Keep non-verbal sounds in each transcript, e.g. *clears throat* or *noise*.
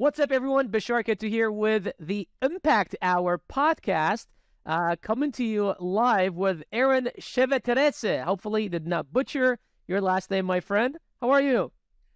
What's up, everyone? Bashar Katou here with the Impact Hour podcast, uh, coming to you live with Aaron Cheveterese. Hopefully, did not butcher your last name, my friend. How are you?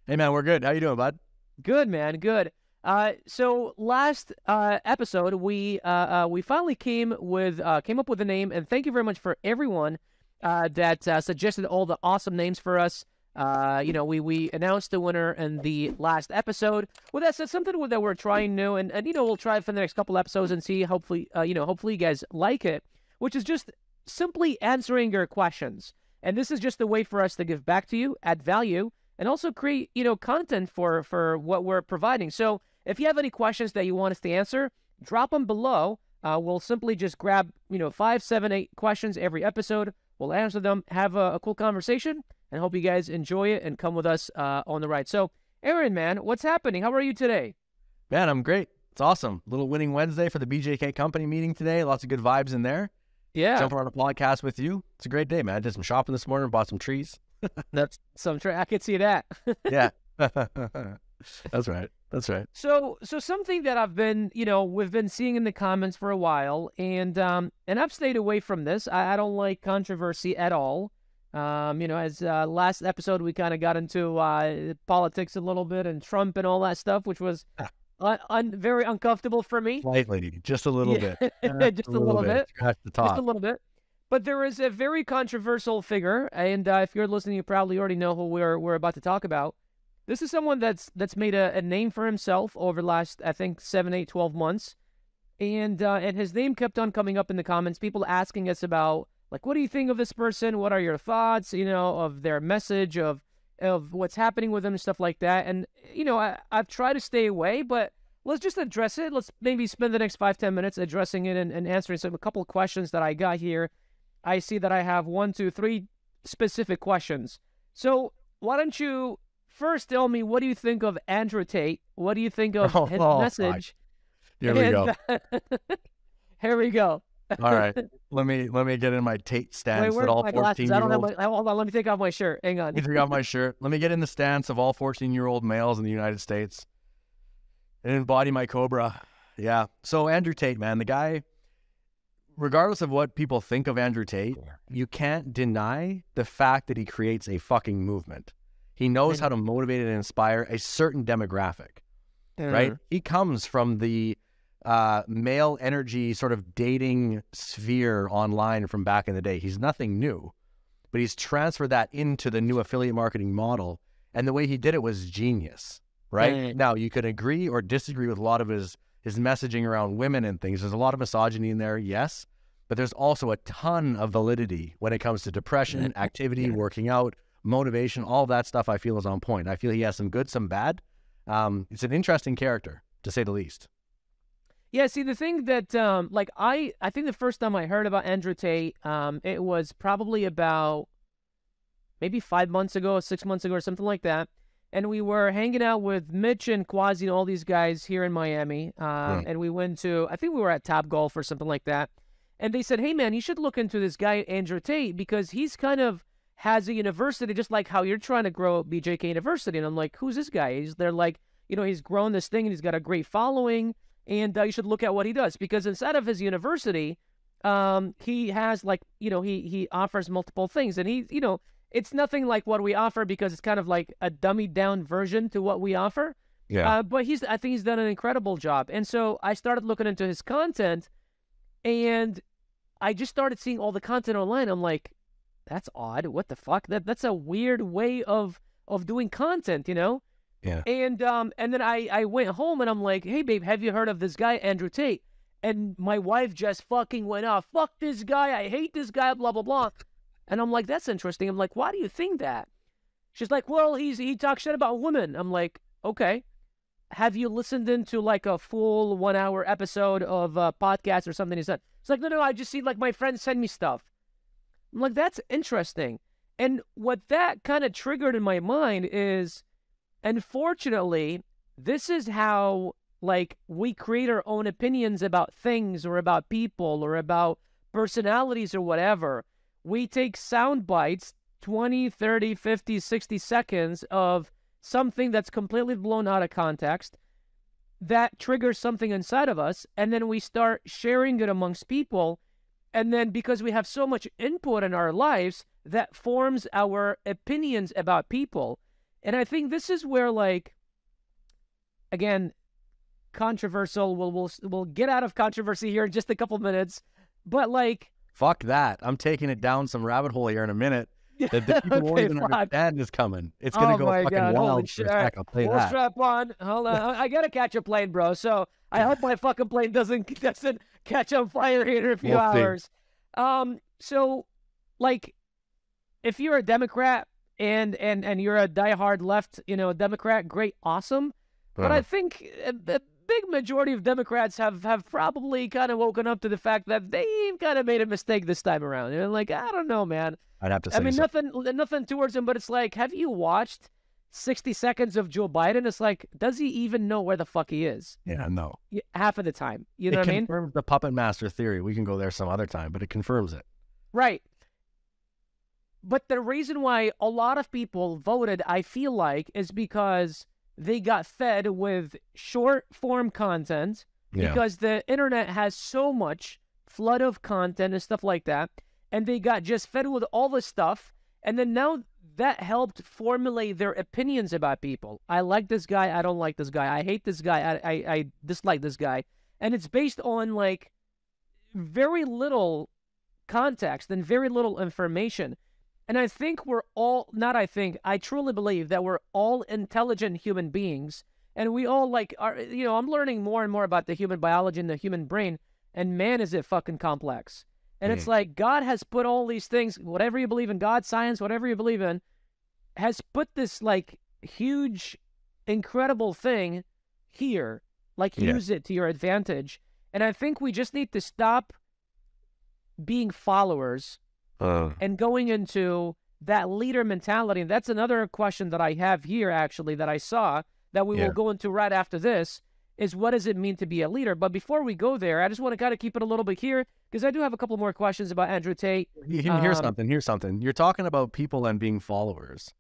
Hey, man, we're good. How you doing, bud? Good, man. Good. Uh, so last uh, episode, we uh, uh we finally came with uh, came up with a name, and thank you very much for everyone uh, that suggested all the awesome names for us. Uh, you know, we we announced the winner in the last episode. Well, that's, something that we're trying new, and, and you know, we'll try for the next couple episodes and see. Hopefully, uh, you know, hopefully you guys like it, which is just simply answering your questions. And this is just a way for us to give back to you, add value, and also create you know content for for what we're providing. So if you have any questions that you want us to answer, drop them below. Uh, we'll simply just grab you know five, seven, eight questions every episode. We'll answer them, have a, a cool conversation, and hope you guys enjoy it and come with us uh, on the ride. So, Aaron, man, what's happening? How are you today? Man, I'm great. It's awesome. Little winning Wednesday for the BJK company meeting today. Lots of good vibes in there. Yeah. Jumping on a podcast with you. It's a great day, man. I did some shopping this morning, bought some trees. *laughs* That's some tree. I could see that. *laughs* yeah. *laughs* That's right. That's right. So, so something that I've been, you know, we've been seeing in the comments for a while, and um, and I've stayed away from this. I, I don't like controversy at all. Um, you know, as uh, last episode we kind of got into uh, politics a little bit and Trump and all that stuff, which was ah. un- un- very uncomfortable for me. Slightly, just a little yeah. bit, *laughs* just a, a little, bit, bit. the top. just a little bit. But there is a very controversial figure, and uh, if you're listening, you probably already know who we're we're about to talk about. This is someone that's that's made a, a name for himself over the last, I think, seven, eight, twelve months, and uh, and his name kept on coming up in the comments. People asking us about like what do you think of this person? What are your thoughts you know of their message of of what's happening with them stuff like that. And you know I, i've tried to stay away but let's just address it. Let's maybe spend the next five ten minutes addressing it and, and answering some a couple of questions that i got here. I see that i have one two three specific questions. So why don't you first tell me what do you think of andrew tate what do you think of *laughs* oh, his oh, message here we go uh, *laughs* here we go all right, *laughs* let me let me get in my Tate stance Wait, that all fourteen I year don't have old. my, hold on, let me take off my shirt. Hang on. Let me take off my shirt. Let me get in the stance of all fourteen year old males in the United States and embody my cobra. Yeah. So Andrew Tate, man, the guy. Regardless of what people think of Andrew Tate, you can't deny the fact that he creates a fucking movement. He knows how to motivate and inspire a certain demographic, right? He comes from the uh, male energy sort of dating sphere online from back in the day. He's nothing new, but he's transferred that into the new affiliate marketing model. And the way he did it was genius, right? Now, you could agree or disagree with a lot of his, his messaging around women and things. There's a lot of misogyny in there, yes, but there's also a ton of validity when it comes to depression, activity, working out, motivation, all that stuff I feel is on point. I feel he has some good, some bad. Um, it's an interesting character, to say the least. Yeah, see the thing that um like I I think the first time I heard about Andrew Tate, um, it was probably about maybe five months ago, six months ago, or something like that. And we were hanging out with Mitch and Quasi and all these guys here in Miami. Uh, And we went to I think we were at Top Golf or something like that. And they said, Hey man, you should look into this guy, Andrew Tate, because he's kind of has a university just like how you're trying to grow BJK University. And I'm like, Who's this guy? He's they're like, you know, he's grown this thing and he's got a great following and uh, you should look at what he does because inside of his university, um, he has like you know he he offers multiple things, and he you know it's nothing like what we offer because it's kind of like a dummied down version to what we offer. Yeah. Uh, but he's I think he's done an incredible job, and so I started looking into his content, and I just started seeing all the content online. I'm like, that's odd. What the fuck? That that's a weird way of of doing content, you know. Yeah. And um and then I I went home and I'm like, hey babe, have you heard of this guy Andrew Tate? And my wife just fucking went off. Fuck this guy. I hate this guy. Blah blah blah. And I'm like, that's interesting. I'm like, why do you think that? She's like, well, he's he talks shit about women. I'm like, okay. Have you listened into like a full one hour episode of a podcast or something? He said, it's like, no, no, I just see like my friends send me stuff. I'm like, that's interesting. And what that kind of triggered in my mind is Unfortunately, this is how like we create our own opinions about things or about people or about personalities or whatever. We take sound bites, 20, 30, 50, 60 seconds of something that's completely blown out of context. that triggers something inside of us, and then we start sharing it amongst people. And then because we have so much input in our lives, that forms our opinions about people. And I think this is where, like, again, controversial. We'll we'll we'll get out of controversy here in just a couple minutes. But like, fuck that. I'm taking it down some rabbit hole here in a minute. *laughs* That the people won't even understand is coming. It's gonna Oh go fucking God, holy wild for shit. I'll Full that. strap on. Hold on. I I gotta catch a plane, bro. So I hope my fucking plane doesn't *laughs* doesn't catch on fire here in a few We'll see. hours. Um. So, like, if you're a Democrat and and and you're a diehard left, you know, Democrat, great, awesome. But I Uh-huh. think a, a big majority of Democrats have have probably kind of woken up to the fact that they've kind of made a mistake this time around. And like, I don't know, man. I'd have to say I mean, so. nothing, nothing towards him, but it's like, have you watched 60 seconds of Joe Biden? It's like, does he even know where the fuck he is? Yeah, no. Half of the time. You know it what I mean? confirms the puppet master theory. We can go there some other time, but it confirms it. Right. But the reason why a lot of people voted, I feel like, is because they got fed with short form content Yeah. because the internet has so much flood of content and stuff like that and they got just fed with all this stuff and then now that helped formulate their opinions about people. I like this guy i don't like this guy. I hate this guy i, I, I dislike this guy. And it's based on like very little context and very little information. And i think we're all not i think i truly believe that we're all intelligent human beings. And we all like are you know i'm learning more and more about the human biology and the human brain and man is it fucking complex and it's like god has put all these things whatever you believe in god science whatever you believe in has put this like huge incredible thing here like Yeah. use it to your advantage and i think we just need to stop being followers Uh, and going into that leader mentality. And that's another question that I have here, actually, that I saw that we Yeah. will go into right after this is what does it mean to be a leader? But before we go there, I just want to kind of keep it a little bit here because I do have a couple more questions about Andrew Tate. You can hear Um, something. Here's something. You're talking about people and being followers.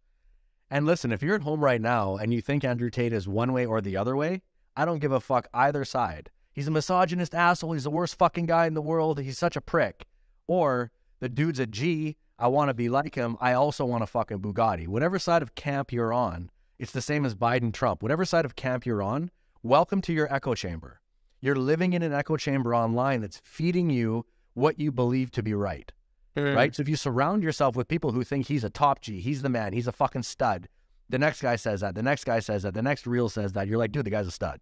And listen, if you're at home right now and you think Andrew Tate is one way or the other way, I don't give a fuck either side. He's a misogynist asshole. He's the worst fucking guy in the world. He's such a prick. Or the dude's a G. I want to be like him. I also want a fucking Bugatti. Whatever side of camp you're on, it's the same as Biden Trump. Whatever side of camp you're on, welcome to your echo chamber. You're living in an echo chamber online that's feeding you what you believe to be right hmm. right? So if you surround yourself with people who think he's a top G, he's the man, he's a fucking stud. The next guy says that. The next guy says that. The next reel says that. You're like, dude, the guy's a stud.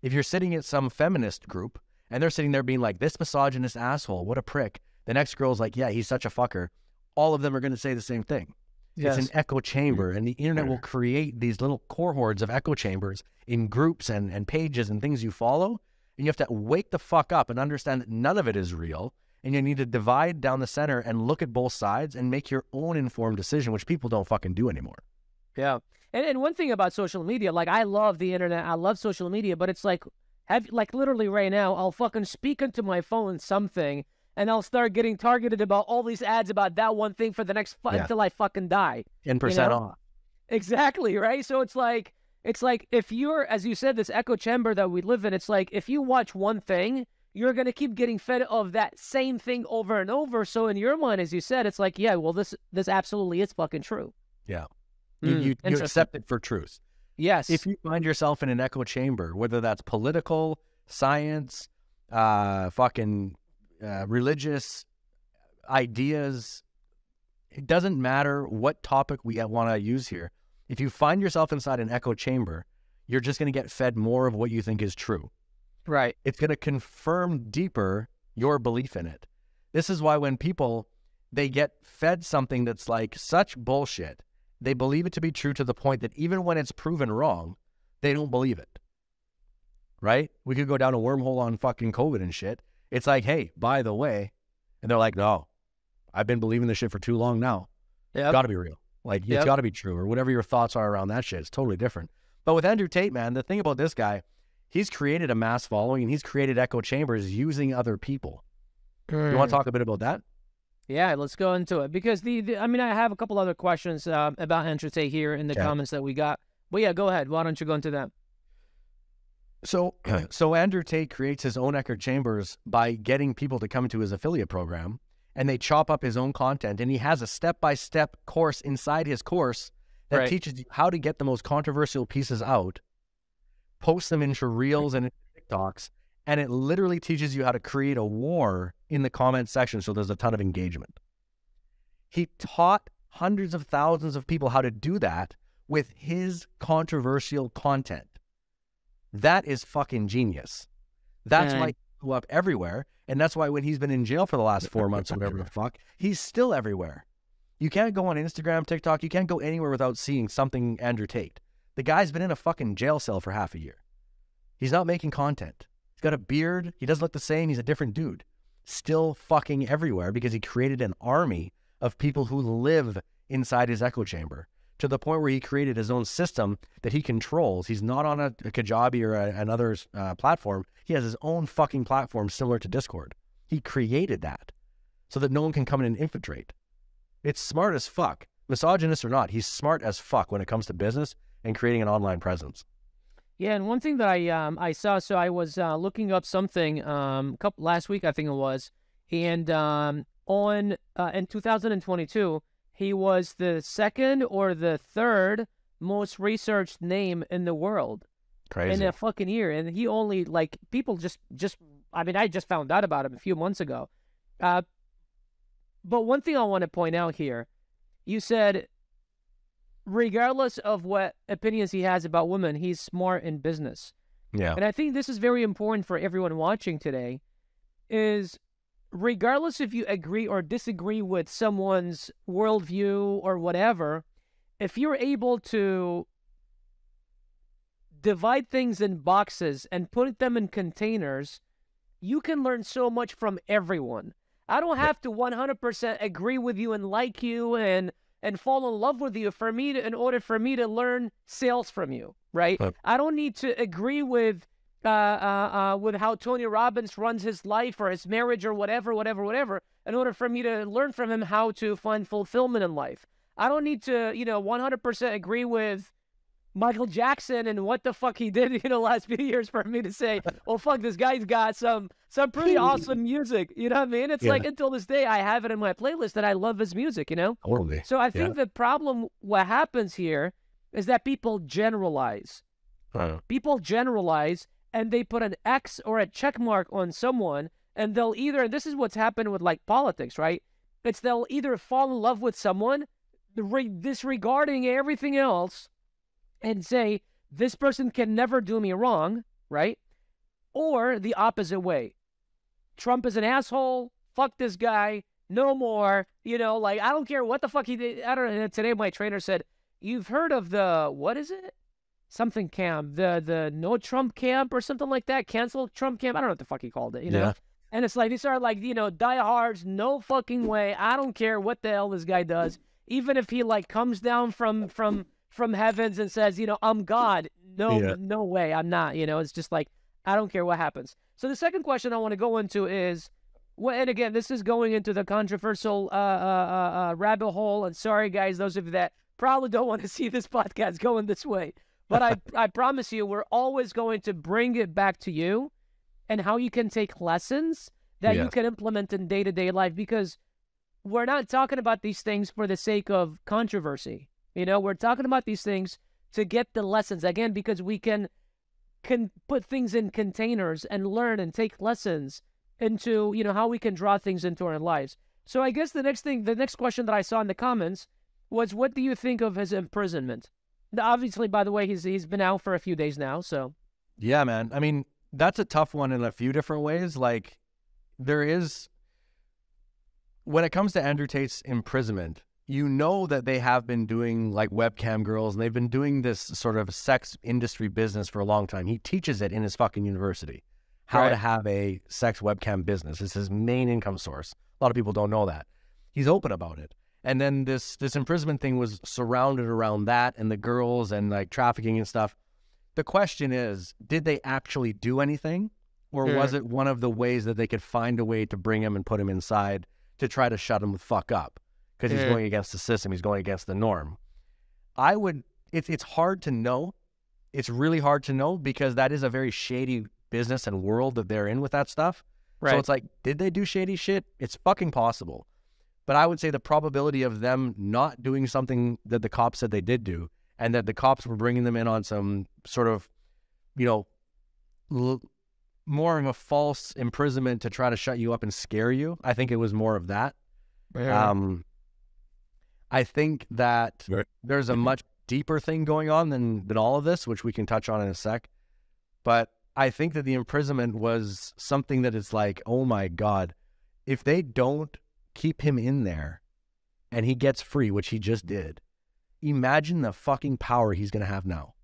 If you're sitting at some feminist group and they're sitting there being like, this misogynist asshole, what a prick. The next girl's like, yeah, he's such a fucker. All of them are going to say the same thing. It's an echo chamber, and the internet will create these little cohorts of echo chambers in groups and, and pages and things you follow. And you have to wake the fuck up and understand that none of it is real. And you need to divide down the center and look at both sides and make your own informed decision, which people don't fucking do anymore. Yeah. And, and one thing about social media, like I love the internet, I love social media, but it's like, have like literally right now, I'll fucking speak into my phone something and I'll start getting targeted about all these ads about that one thing for the next fu- Yeah. until I fucking die. 10% know? off. Exactly, right? So it's like it's like if you're as you said this echo chamber that we live in, it's like if you watch one thing, you're going to keep getting fed of that same thing over and over. So in your mind as you said, it's like, yeah, well this this absolutely is fucking true. Yeah. You, Mm, you, you accept it for truth. Yes. If you find yourself in an echo chamber, whether that's political, science, uh, fucking uh, religious ideas, it doesn't matter what topic we want to use here. If you find yourself inside an echo chamber, you're just going to get fed more of what you think is true. right. It's going to confirm deeper your belief in it. This is why when people they get fed something that's like such bullshit, they believe it to be true to the point that even when it's proven wrong, they don't believe it. Right? We could go down a wormhole on fucking COVID and shit. It's like, hey, by the way, and they're like, no, I've been believing this shit for too long now. Yeah. Got to be real. Like, Yep. it's got to be true, or whatever your thoughts are around that shit. It's totally different. But with Andrew Tate, man, the thing about this guy, he's created a mass following and he's created echo chambers using other people. You Mm. want to talk a bit about that? Yeah, let's go into it because the, the I mean I have a couple other questions uh, about Andrew Tate here in the Yeah. comments that we got. But yeah, go ahead. Why don't you go into that? So, *clears throat* so Andrew Tate creates his own echo chambers by getting people to come to his affiliate program, and they chop up his own content, and he has a step-by-step course inside his course that Right. teaches you how to get the most controversial pieces out, post them into reels and into TikToks, and it literally teaches you how to create a war in the comment section so there's a ton of engagement. He taught hundreds of thousands of people how to do that with his controversial content. That is fucking genius. That's why And- he up everywhere. And that's why when he's been in jail for the last four months or whatever the *laughs* fuck, he's still everywhere. You can't go on Instagram, TikTok, you can't go anywhere without seeing something Andrew Tate. The guy's been in a fucking jail cell for half a year. He's not making content. He's got a beard. He doesn't look the same. He's a different dude. Still fucking everywhere because he created an army of people who live inside his echo chamber to the point where he created his own system that he controls. He's not on a, a Kajabi or a, another uh, platform. He has his own fucking platform similar to Discord. He created that so that no one can come in and infiltrate. It's smart as fuck. Misogynist or not, he's smart as fuck when it comes to business and creating an online presence. Yeah, and one thing that I um I saw, so I was uh, looking up something um couple last week I think it was, and um on uh, in 2022 he was the second or the third most researched name in the world Crazy. in a fucking year, and he only like people just just I mean I just found out about him a few months ago, uh, but one thing I want to point out here, you said regardless of what opinions he has about women, he's smart in business. yeah. And I think this is very important for everyone watching today is regardless if you agree or disagree with someone's worldview or whatever, if you're able to divide things in boxes and put them in containers, you can learn so much from everyone. I don't have to 100% agree with you and like you and and fall in love with you for me to, in order for me to learn sales from you, right? Right. I don't need to agree with uh, uh, uh, with how Tony Robbins runs his life or his marriage or whatever, whatever, whatever, in order for me to learn from him how to find fulfillment in life. I don't need to, you know, 100% agree with Michael Jackson and what the fuck he did, *laughs* you know, last few years for me to say, *laughs* oh fuck, this guy's got some some pretty *laughs* awesome music. You know what I mean? It's Yeah. like until this day, I have it in my playlist that I love his music. You know. Totally. So I think the problem, what happens here, is that people generalize. Uh, People generalize and they put an X or a check mark on someone, and they'll either. This is what's happened with like politics, right? It's they'll either fall in love with someone, re- disregarding everything else, and say this person can never do me wrong, right? Or the opposite way. Trump is an asshole. Fuck this guy. No more. You know, like I don't care what the fuck he did. I don't know. Today my trainer said, "You've heard of the what is it? Something camp, the the no Trump camp or something like that. Cancel Trump camp. I don't know what the fuck he called it. You know." Yeah. And it's like these are like you know diehards. No fucking way. I don't care what the hell this guy does. Even if he like comes down from from from heavens and says, you know, I'm God. No, Yeah. no way. I'm not. You know, it's just like I don't care what happens. So the second question I want to go into is, well, and again, this is going into the controversial uh, uh, uh, uh, rabbit hole. And sorry, guys, those of you that probably don't want to *laughs* see this podcast going this way, but I, I promise you, we're always going to bring it back to you and how you can take lessons that you can implement in day to day life because we're not talking about these things for the sake of controversy. You know, we're talking about these things to get the lessons again because we can can put things in containers and learn and take lessons into you know how we can draw things into our lives. So I guess the next thing, the next question that I saw in the comments was, what do you think of his imprisonment? Obviously, by the way, he's he's been out for a few days now, so Yeah, man. I mean, that's a tough one in a few different ways. Like, there is, when it comes to Andrew Tate's imprisonment, you know that they have been doing like webcam girls and they've been doing this sort of sex industry business for a long time. He teaches it in his fucking university how to have a sex webcam business. It's his main income source. A lot of people don't know that. He's open about it. And then this this imprisonment thing was surrounded around that and the girls and like trafficking and stuff. The question is, did they actually do anything? Or Yeah. was it one of the ways that they could find a way to bring him and put him inside to try to shut him the fuck up? Because he's Yeah. going against the system, he's going against the norm. I would it's it's hard to know it's really hard to know because that is a very shady business and world that they're in with that stuff. So it's like, did they do shady shit? It's fucking possible. But I would say the probability of them not doing something that the cops said they did do, and that the cops were bringing them in on some sort of, you know, l- more of a false imprisonment to try to shut you up and scare you. I think it was more of that. Um, I think that Right. there's a much deeper thing going on than than all of this, which we can touch on in a sec. But I think that the imprisonment was something that is like, oh my god, if they don't keep him in there, and he gets free, which he just did, imagine the fucking power he's gonna have now.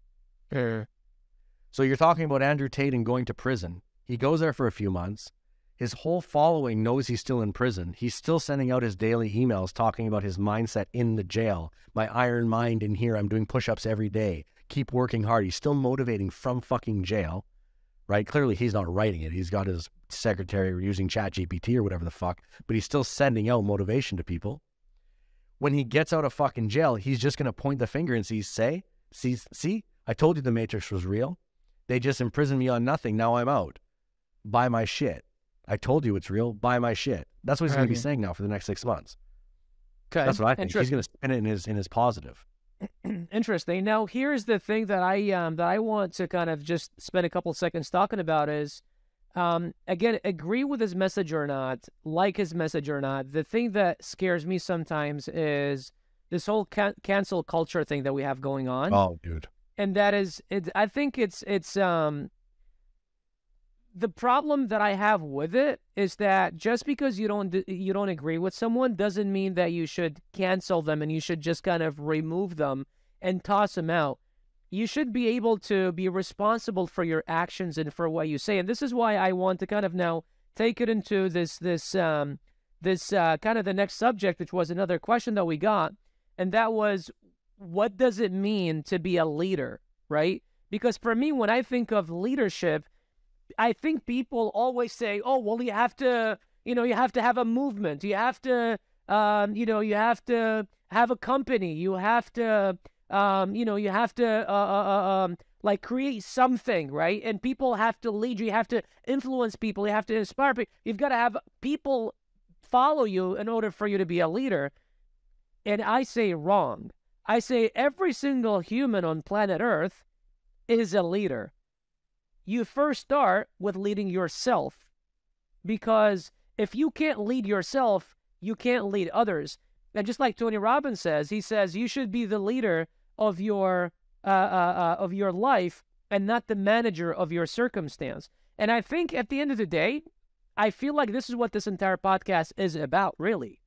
So you're talking about Andrew Tate and going to prison. He goes there for a few months. His whole following knows he's still in prison. He's still sending out his daily emails talking about his mindset in the jail. My iron mind in here. I'm doing push ups every day. Keep working hard. He's still motivating from fucking jail, right? Clearly, he's not writing it. He's got his secretary using ChatGPT or whatever the fuck, but he's still sending out motivation to people. When he gets out of fucking jail, he's just going to point the finger and see, say, see, see, I told you the Matrix was real. They just imprisoned me on nothing. Now I'm out. Buy my shit. I told you it's real. Buy my shit. That's what he's going to be saying now for the next six months. Okay. That's what I think. He's going to spin it in his in his positive. *clears throat* Interesting. Now, here's the thing that I um that I want to kind of just spend a couple seconds talking about is, um, again, agree with his message or not, like his message or not. The thing that scares me sometimes is this whole can- cancel culture thing that we have going on. Oh, dude. and that is it i think it's it's um the problem that i have with it is that just because you don't you don't agree with someone doesn't mean that you should cancel them and you should just kind of remove them and toss them out you should be able to be responsible for your actions and for what you say and this is why i want to kind of now take it into this this um this uh, kind of the next subject which was another question that we got and that was what does it mean to be a leader, right? Because for me, when I think of leadership, I think people always say, "Oh, well, you have to, you know, you have to have a movement. You have to, um, you know, you have to have a company. You have to, um, you know, you have to, uh, uh, uh, um, like create something, right? And people have to lead you. You have to influence people. You have to inspire people. You've got to have people follow you in order for you to be a leader." And I say wrong. I say every single human on planet Earth is a leader. You first start with leading yourself because if you can't lead yourself, you can't lead others. And just like Tony Robbins says, he says you should be the leader of your uh, uh, uh, of your life and not the manager of your circumstance. And I think at the end of the day, I feel like this is what this entire podcast is about. Really,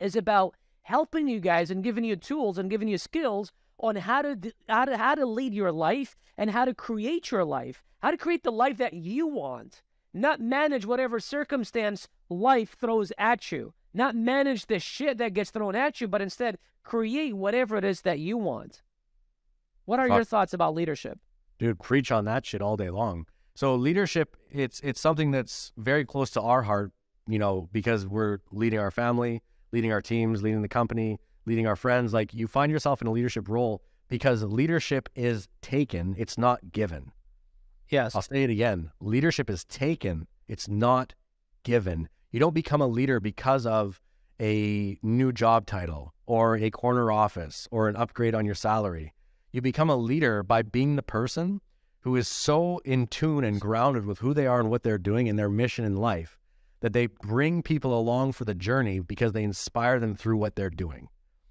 is about helping you guys and giving you tools and giving you skills on how to how to how to lead your life and how to create your life, how to create the life that you want, not manage whatever circumstance life throws at you, not manage the shit that gets thrown at you, but instead create whatever it is that you want. What are Fuck. your thoughts about leadership? dude preach on that shit all day long so leadership it's it's something that's very close to our heart you know because we're leading our family leading our teams leading the company leading our friends like you find yourself in a leadership role because leadership is taken it's not given Yes. i'll say it again leadership is taken it's not given you don't become a leader because of a new job title or a corner office or an upgrade on your salary you become a leader by being the person who is so in tune and grounded with who they are and what they're doing and their mission in life that they bring people along for the journey because they inspire them through what they're doing.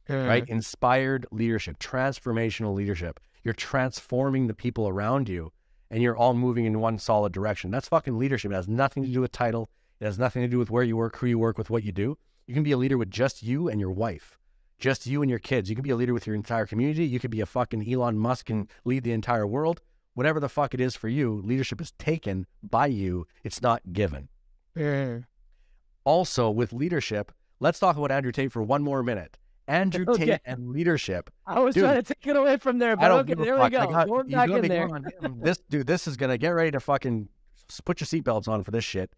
Right? Inspired leadership, transformational leadership. You're transforming the people around you and you're all moving in one solid direction. That's fucking leadership. It has nothing to do with title. It has nothing to do with where you work, who you work with, what you do. You can be a leader with just you and your wife just you and your kids. You can be a leader with your entire community. You could be a fucking Elon Musk and lead the entire world. Whatever the fuck it is for you, leadership is taken by you. It's not given. Also, with leadership, let's talk about Andrew Tate for one more minute. Andrew *laughs* Okay. Tate and leadership. I was Dude, trying to take it away from there, I but don't okay, there fuck. we go. got- Going back in there. going on him. *laughs* This dude, this is gonna get ready to fucking put your seatbelts on for this shit.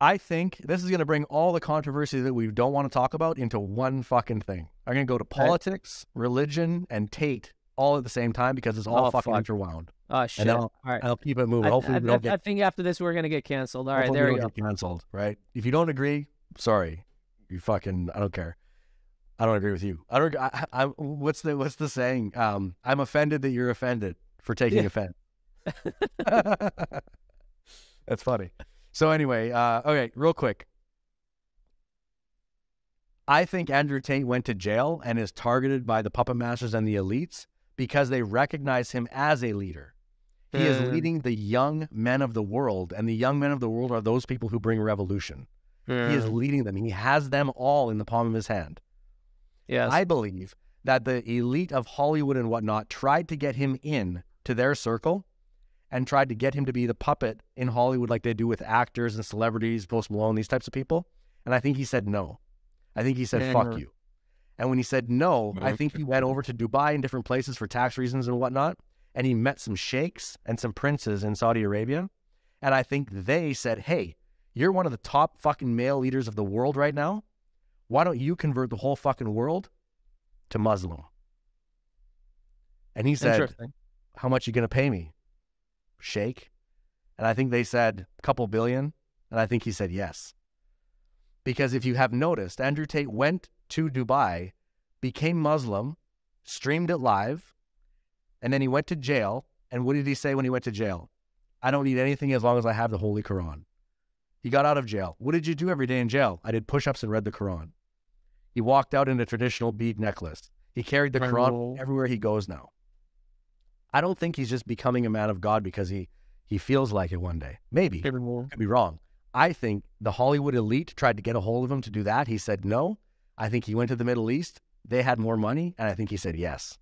I think this is gonna bring all the controversy that we don't want to talk about into one fucking thing. I'm gonna go to Right. politics, religion, and Tate all at the same time because it's all Oh, fucking fuck. interwound. Oh shit! And then I'll, right. I'll keep it moving. I, Hopefully, I, we don't I- get I think after this we're gonna get canceled. All right, Hopefully there we we go. get canceled, right? If you don't agree, sorry, you fucking. I don't care. I don't agree with you. I don't. I, I, what's the What's the saying? Um, I'm offended that you're offended for taking Yeah. offense. *laughs* *laughs* That's funny. So anyway, uh, okay, real quick. I think Andrew Tate went to jail and is targeted by the puppet masters and the elites because they recognize him as a leader. He is Mm. leading the young men of the world, and the young men of the world are those people who bring revolution. He is Mm. leading them. He has them all in the palm of his hand. Yes. I believe that the elite of Hollywood and whatnot tried to get him in to their circle and tried to get him to be the puppet in Hollywood like they do with actors and celebrities, Post Malone, these types of people. And I think he said no. I think he said, fuck you. And when he said no, I think he went over to Dubai and different places for tax reasons and whatnot. And he met some sheikhs and some princes in Saudi Arabia. And I think they said, hey, you're one of the top fucking male leaders of the world right now. Why don't you convert the whole fucking world to Muslim? And he said, how much you going to pay me? Sheikh? And I think they said a couple billion. And I think he said yes. Because if you have noticed, Andrew Tate went to Dubai, became Muslim, streamed it live, and then he went to jail. And what did he say when he went to jail? I don't need anything as long as I have the Holy Quran. He got out of jail. What did you do every day in jail? I did push ups and read the Quran. He walked out in a traditional bead necklace. He carried the Quran everywhere he goes now. I don't think he's just becoming a man of God because he, he feels like it one day. Maybe. Incredible. Could be wrong. I think the Hollywood elite tried to get a hold of him to do that. He said no. I think he went to the Middle East. They had more money, and I think he said yes.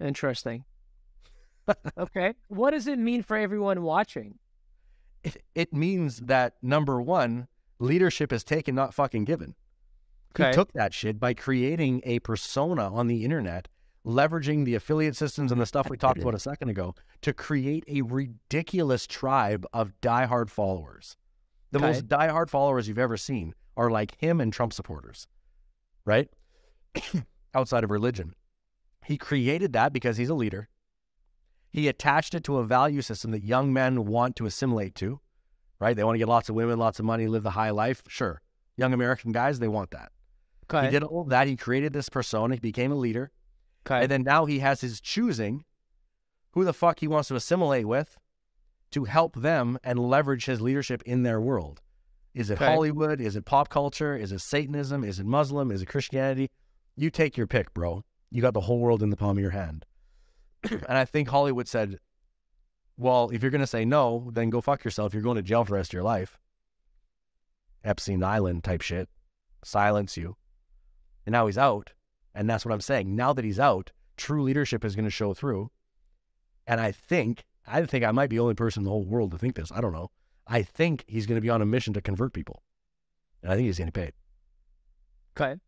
Interesting. okay. What does it mean for everyone watching? It, it means that number one, leadership is taken, not fucking given. He took that shit by creating a persona on the internet, leveraging the affiliate systems and the stuff we talked about a second ago to create a ridiculous tribe of diehard followers. The Okay. most diehard followers you've ever seen are like him and Trump supporters, right? *coughs* Outside of religion. He created that because he's a leader. He attached it to a value system that young men want to assimilate to, right? They want to get lots of women, lots of money, live the high life. Sure. Young American guys, they want that. Okay. He did all that. He created this persona. He became a leader. okay. And then now he has his choosing who the fuck he wants to assimilate with to help them and leverage his leadership in their world. Is it Okay. Hollywood? Is it pop culture? Is it Satanism? Is it Muslim? Is it Christianity? You take your pick, bro. You got the whole world in the palm of your hand. *clears throat* and I think Hollywood said, well, if you're going to say no, then go fuck yourself. You're going to jail for the rest of your life. Epstein Island type shit. Silence you. And now he's out. And that's what I'm saying. Now that he's out, true leadership is going to show through. And I think, I think I might be the only person in the whole world to think this. I don't know. I think he's going to be on a mission to convert people. And I think he's getting paid. Okay.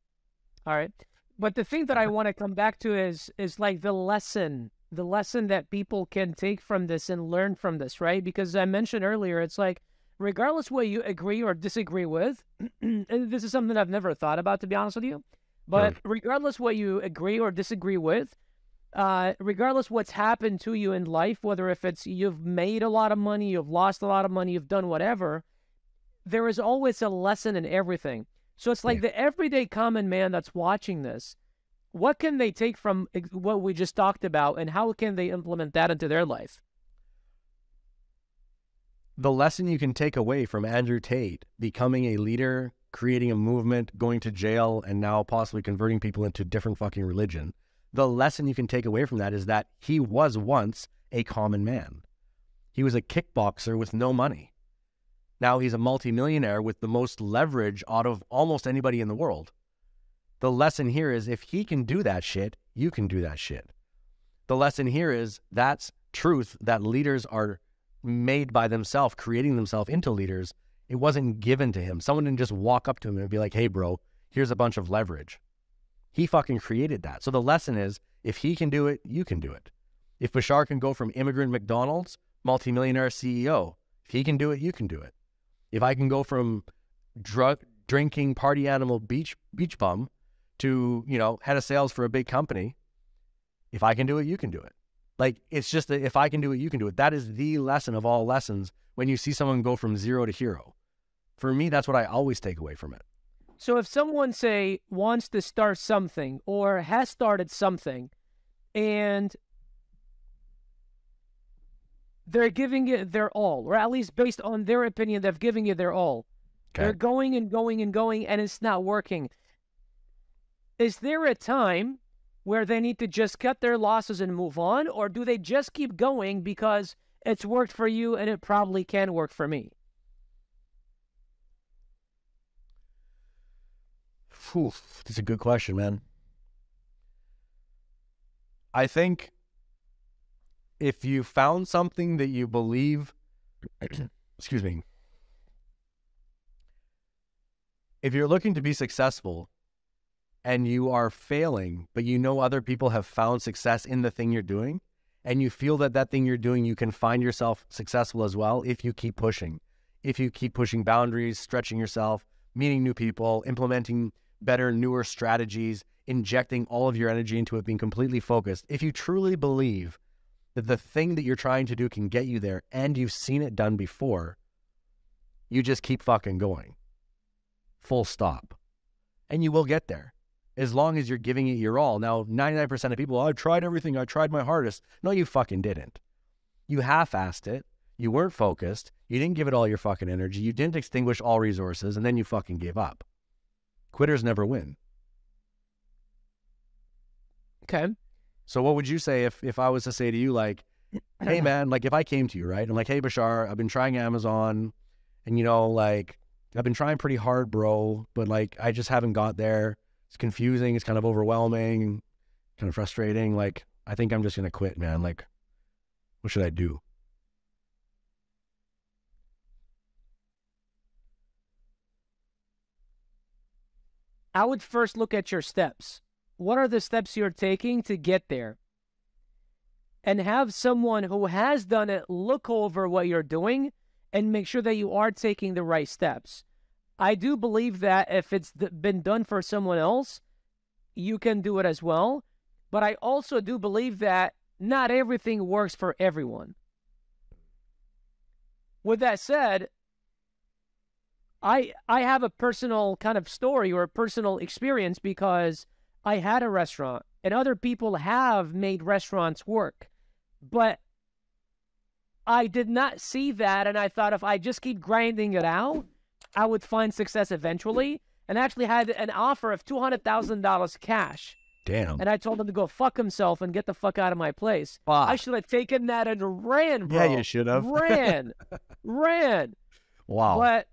All right. But the thing that I want to come back to is is like the lesson, the lesson that people can take from this and learn from this, right? Because I mentioned earlier, it's like regardless what you agree or disagree with, *clears throat* and this is something I've never thought about to be honest with you. But regardless what you agree or disagree with, uh, regardless what's happened to you in life, whether if it's you've made a lot of money, you've lost a lot of money, you've done whatever, there is always a lesson in everything. So it's like the everyday common man that's watching this. What can they take from what we just talked about, and how can they implement that into their life? The lesson you can take away from Andrew Tate becoming a leader, creating a movement, going to jail, and now possibly converting people into different fucking religion. The lesson you can take away from that is that he was once a common man. He was a kickboxer with no money. Now he's a multimillionaire with the most leverage out of almost anybody in the world. The lesson here is if he can do that shit, you can do that shit. The lesson here is that's truth that leaders are made by themselves, creating themselves into leaders. It wasn't given to him. Someone didn't just walk up to him and be like, hey, bro, here's a bunch of leverage. He fucking created that. So the lesson is if he can do it, you can do it. If Bashar can go from immigrant McDonald's, multimillionaire CEO, if he can do it, you can do it. If I can go from drug drinking party animal beach beach bum to, you know, head of sales for a big company, if I can do it, you can do it. Like it's just that if I can do it, you can do it. That is the lesson of all lessons when you see someone go from zero to hero. For me, that's what I always take away from it. So if someone say wants to start something or has started something and they're giving it their all, or at least based on their opinion, they're giving it their all. Okay. They're going and going and going and it's not working. Is there a time where they need to just cut their losses and move on, or do they just keep going because it's worked for you and it probably can work for me? That's a good question, man. I think if you found something that you believe, *clears throat* excuse me, if you're looking to be successful and you are failing, but you know other people have found success in the thing you're doing, and you feel that that thing you're doing, you can find yourself successful as well if you keep pushing. If you keep pushing boundaries, stretching yourself, meeting new people, implementing better, newer strategies, injecting all of your energy into it, being completely focused. If you truly believe that the thing that you're trying to do can get you there and you've seen it done before, you just keep fucking going. Full stop. And you will get there as long as you're giving it your all. Now, 99% of people, I've tried everything, I tried my hardest. No, you fucking didn't. You half assed it. You weren't focused. You didn't give it all your fucking energy. You didn't extinguish all resources, and then you fucking gave up. Quitters never win. Okay. So what would you say if if I was to say to you like, hey *clears throat* man, like if I came to you, right? I'm like, hey Bashar, I've been trying Amazon and you know, like I've been trying pretty hard, bro, but like I just haven't got there. It's confusing, it's kind of overwhelming, kind of frustrating. Like, I think I'm just gonna quit, man. Like, what should I do? I would first look at your steps. What are the steps you're taking to get there? And have someone who has done it look over what you're doing and make sure that you are taking the right steps. I do believe that if it's been done for someone else, you can do it as well. But I also do believe that not everything works for everyone. With that said, I I have a personal kind of story or a personal experience because I had a restaurant and other people have made restaurants work. But I did not see that and I thought if I just keep grinding it out, I would find success eventually. And actually had an offer of two hundred thousand dollars cash. Damn. And I told him to go fuck himself and get the fuck out of my place. Fuck. I should have taken that and ran, bro. Yeah, you should have. ran. *laughs* ran. Wow. But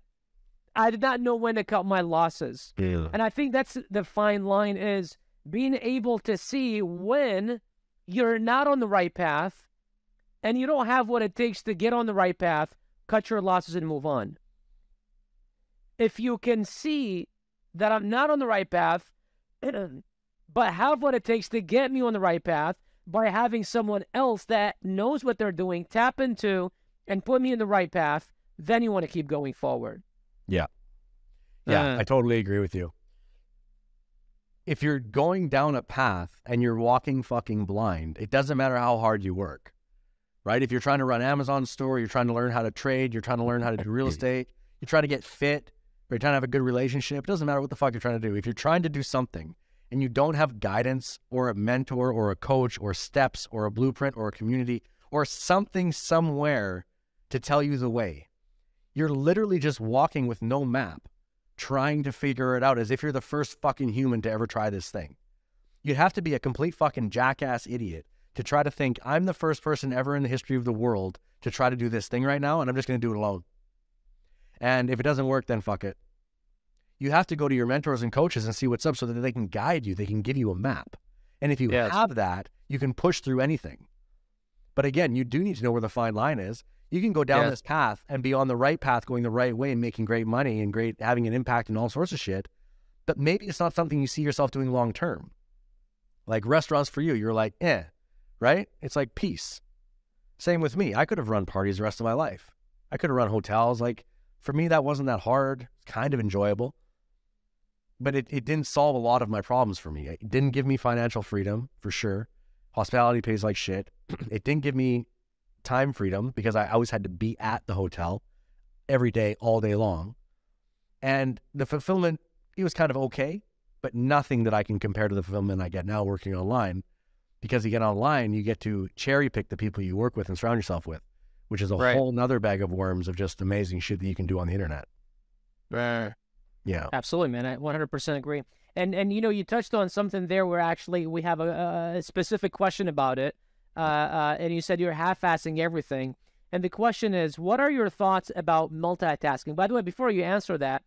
I did not know when to cut my losses. Yeah. And I think that's the fine line is being able to see when you're not on the right path and you don't have what it takes to get on the right path, cut your losses and move on. If you can see that I'm not on the right path, *clears throat* but have what it takes to get me on the right path by having someone else that knows what they're doing tap into and put me in the right path, then you want to keep going forward. Yeah. Yeah, Uh. I totally agree with you. If you're going down a path and you're walking fucking blind, it doesn't matter how hard you work, right? If you're trying to run Amazon store, you're trying to learn how to trade, you're trying to learn how to do real *laughs* estate, you're trying to get fit, or you're trying to have a good relationship, it doesn't matter what the fuck you're trying to do. If you're trying to do something and you don't have guidance or a mentor or a coach or steps or a blueprint or a community or something somewhere to tell you the way, you're literally just walking with no map, trying to figure it out as if you're the first fucking human to ever try this thing. You'd have to be a complete fucking jackass idiot to try to think I'm the first person ever in the history of the world to try to do this thing right now, and I'm just going to do it alone. And if it doesn't work, then fuck it. You have to go to your mentors and coaches and see what's up so that they can guide you, they can give you a map. And if you Yes. have that, you can push through anything. But again, you do need to know where the fine line is. You can go down Yes. this path and be on the right path, going the right way and making great money and great having an impact and all sorts of shit. But maybe it's not something you see yourself doing long term. Like restaurants for you, you're like, eh, right? It's like peace. Same with me. I could have run parties the rest of my life. I could have run hotels. Like for me, that wasn't that hard, kind of enjoyable. But it, it didn't solve a lot of my problems for me. It didn't give me financial freedom for sure. Hospitality pays like shit. *clears throat* it didn't give me time freedom because I always had to be at the hotel every day, all day long. And the fulfillment, it was kind of okay, but nothing that I can compare to the fulfillment I get now working online. Because you get online, you get to cherry pick the people you work with and surround yourself with, which is a Right. whole nother bag of worms of just amazing shit that you can do on the internet. Yeah. Absolutely, man. I 100% agree. And and you know, you touched on something there where actually we have a, a specific question about it. Uh, uh, and you said you're half-assing everything. And the question is, what are your thoughts about multitasking? By the way, before you answer that,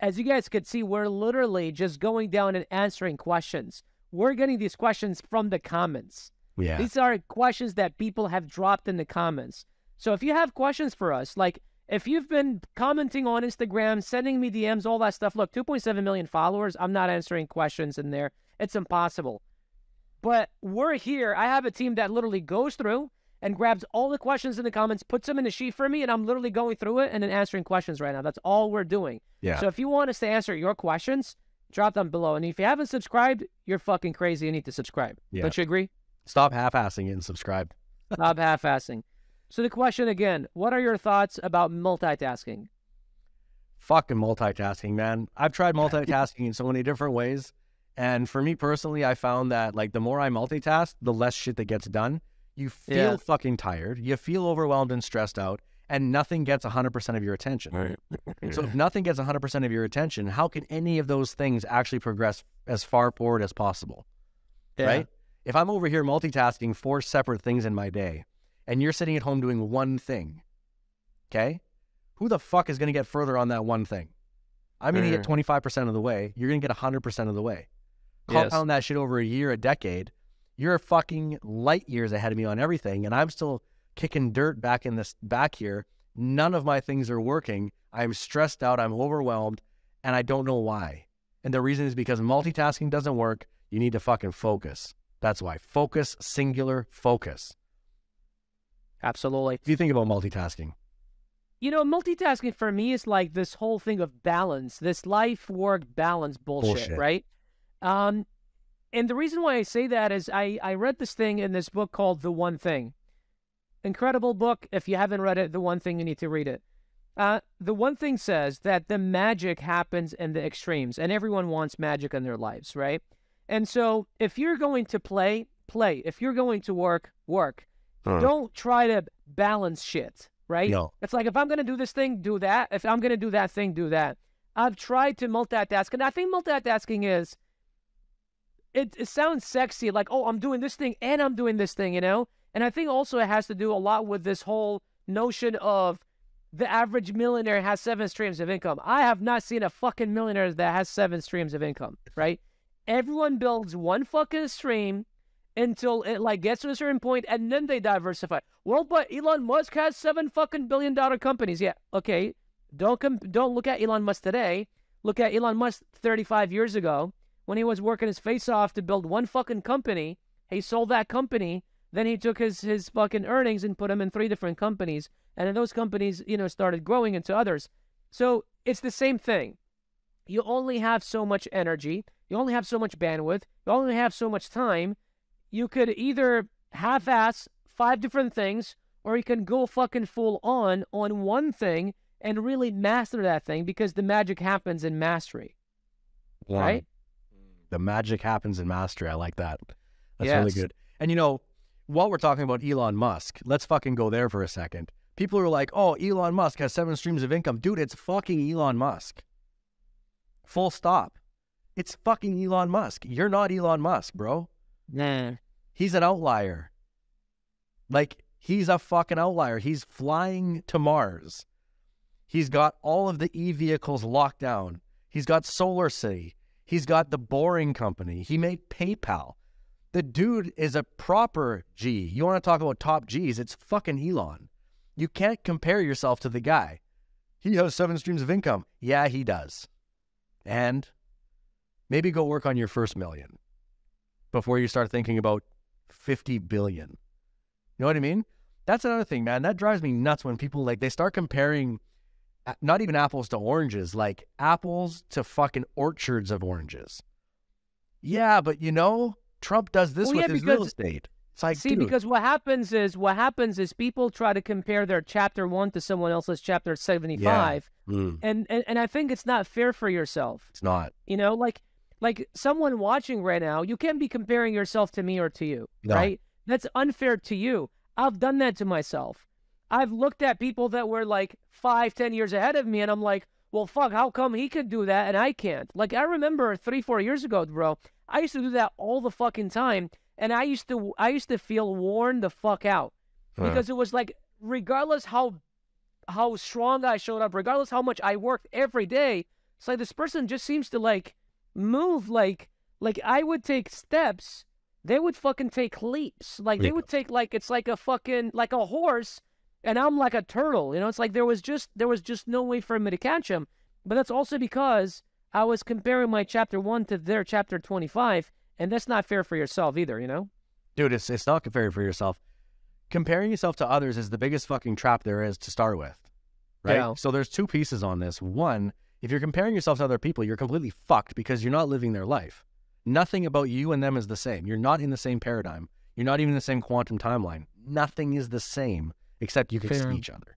as you guys could see, we're literally just going down and answering questions. We're getting these questions from the comments. Yeah. These are questions that people have dropped in the comments. So if you have questions for us, like if you've been commenting on Instagram, sending me DMs, all that stuff, look, 2.7 million followers, I'm not answering questions in there. It's impossible. But we're here. I have a team that literally goes through and grabs all the questions in the comments, puts them in a sheet for me, and I'm literally going through it and then answering questions right now. That's all we're doing. Yeah. So if you want us to answer your questions, drop them below. And if you haven't subscribed, you're fucking crazy. You need to subscribe. Yeah. Don't you agree? Stop half assing it and subscribe. Stop *laughs* half-assing. So the question again: What are your thoughts about multitasking? fucking multitasking, man. I've tried *laughs* multitasking in so many different ways. And for me personally, I found that like the more I multitask, the less shit that gets done. You feel Yeah. fucking tired. You feel overwhelmed and stressed out, and nothing gets 100% of your attention. Right. So if *laughs* nothing gets 100% of your attention, how can any of those things actually progress as far forward as possible? Right? If I'm over here multitasking four separate things in my day, and you're sitting at home doing one thing, okay? Who the fuck is going to get further on that one thing? I'm going to get mm. 25% of the way. You're going to get 100% of the way. Yes. Compound that shit over a year, a decade. You're fucking light years ahead of me on everything, and I'm still kicking dirt back in this back here. None of my things are working. I'm stressed out. I'm overwhelmed, and I don't know why. And the reason is because multitasking doesn't work. You need to fucking focus. That's why. Focus, singular focus. Absolutely. If you think about multitasking, You know, multitasking for me is like this whole thing of balance, this life work balance bullshit, Bullshit. right? Um, and the reason why I say that is I, I read this thing in this book called The One Thing. Incredible book. If you haven't read it, The One Thing, you need to read it. Uh, the One Thing says that the magic happens in the extremes, and everyone wants magic in their lives, right? And so if you're going to play, play. If you're going to work, work. Don't try to balance shit, right? Yo. It's like if I'm gonna do this thing, do that. If I'm gonna do that thing, do that. I've tried to multitask, and I think multitasking is. It, it sounds sexy, like oh, I'm doing this thing and I'm doing this thing, you know. And I think also it has to do a lot with this whole notion of the average millionaire has seven streams of income. I have not seen a fucking millionaire that has seven streams of income, right? Everyone builds one fucking stream until it like gets to a certain point and then they diversify. Well, but Elon Musk has seven fucking billion dollar companies. Yeah, okay. Don't don't look at Elon Musk today. Look at Elon Musk 35 years ago when he was working his face off to build one fucking company. He sold that company. Then he took his his fucking earnings and put them in three different companies. And then those companies, you know, started growing into others. So it's the same thing. You only have so much energy. You only have so much bandwidth. You only have so much time you could either half-ass five different things or you can go fucking full on on one thing and really master that thing because the magic happens in mastery right The magic happens in mastery. I like that. That's really good. And you know, while we're talking about Elon Musk, let's fucking go there for a second. People are like, "Oh, Elon Musk has seven streams of income." Dude, it's fucking Elon Musk. Full stop. It's fucking Elon Musk. You're not Elon Musk, bro. nah He's an outlier. Like, he's a fucking outlier. He's flying to Mars. He's got all of the e vehicles locked down. He's got Solar City. He's got the Boring Company. He made PayPal. The dude is a proper G. You want to talk about top G's? It's fucking Elon. You can't compare yourself to the guy. He has seven streams of income. Yeah, he does. And maybe go work on your first million before you start thinking about 50 billion. You know what I mean? That's another thing, man. That drives me nuts when people like they start comparing not even apples to oranges, like apples to fucking orchards of oranges. Yeah, but you know, Trump does this Well, with yeah, his real estate. It's like, See, dude, because what happens is what happens is people try to compare their chapter one to someone else's chapter seventy-five, mm, and, and and I think it's not fair for yourself. it's not. You know, like like someone watching right now, you can't be comparing yourself to me or to you, No. right? That's unfair to you. I've done that to myself. I've looked at people that were like five, ten years ahead of me, and I'm like, well, fuck, how come he could do that and I can't? Like I remember three, four years ago, bro. I used to do that all the fucking time, and I used to, I used to feel worn the fuck out Huh. because it was like, regardless how, how strong I showed up, regardless how much I worked every day, it's like this person just seems to like move like, like I would take steps, they would fucking take leaps, like they would take like it's like a fucking like a horse, and I'm like a turtle, you know. It's like there was just there was just no way for me to catch him, but that's also because I was comparing my chapter one to their chapter twenty five, and that's not fair for yourself either, you know. dude, it's it's not fair for yourself. Comparing yourself to others is the biggest fucking trap there is to start with, right? Yeah. So there's two pieces on this. One, if you're comparing yourself to other people, you're completely fucked because you're not living their life. Nothing about you and them is the same. You're not in the same paradigm. You're not even in the same quantum timeline. Nothing is the same except you can Fair. see each other.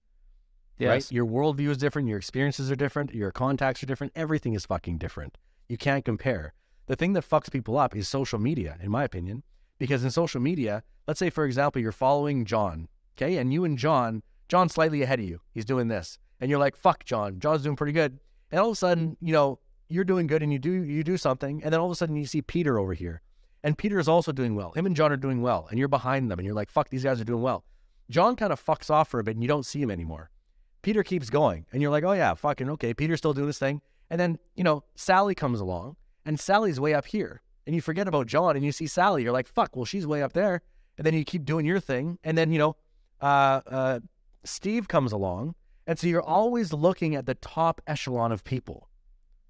Right? Your worldview is different. Your experiences are different. Your contacts are different. Everything is fucking different. You can't compare. The thing that fucks people up is social media, in my opinion, because in social media, let's say, for example, you're following John, okay, and you and John, John's slightly ahead of you. He's doing this, and you're like, "Fuck, John. John's doing pretty good." And all of a sudden, mm. you know, you're doing good, and you do you do something, and then all of a sudden you see Peter over here, and Peter is also doing well. Him and John are doing well, and you're behind them, and you're like, "Fuck, these guys are doing well." John kind of fucks off for a bit, and you don't see him anymore. Peter keeps going, and you're like, oh yeah, fucking okay. Peter's still doing this thing, and then you know Sally comes along, and Sally's way up here, and you forget about John, and you see Sally. You're like, fuck, well she's way up there, and then you keep doing your thing, and then you know, uh, uh, Steve comes along, and so you're always looking at the top echelon of people,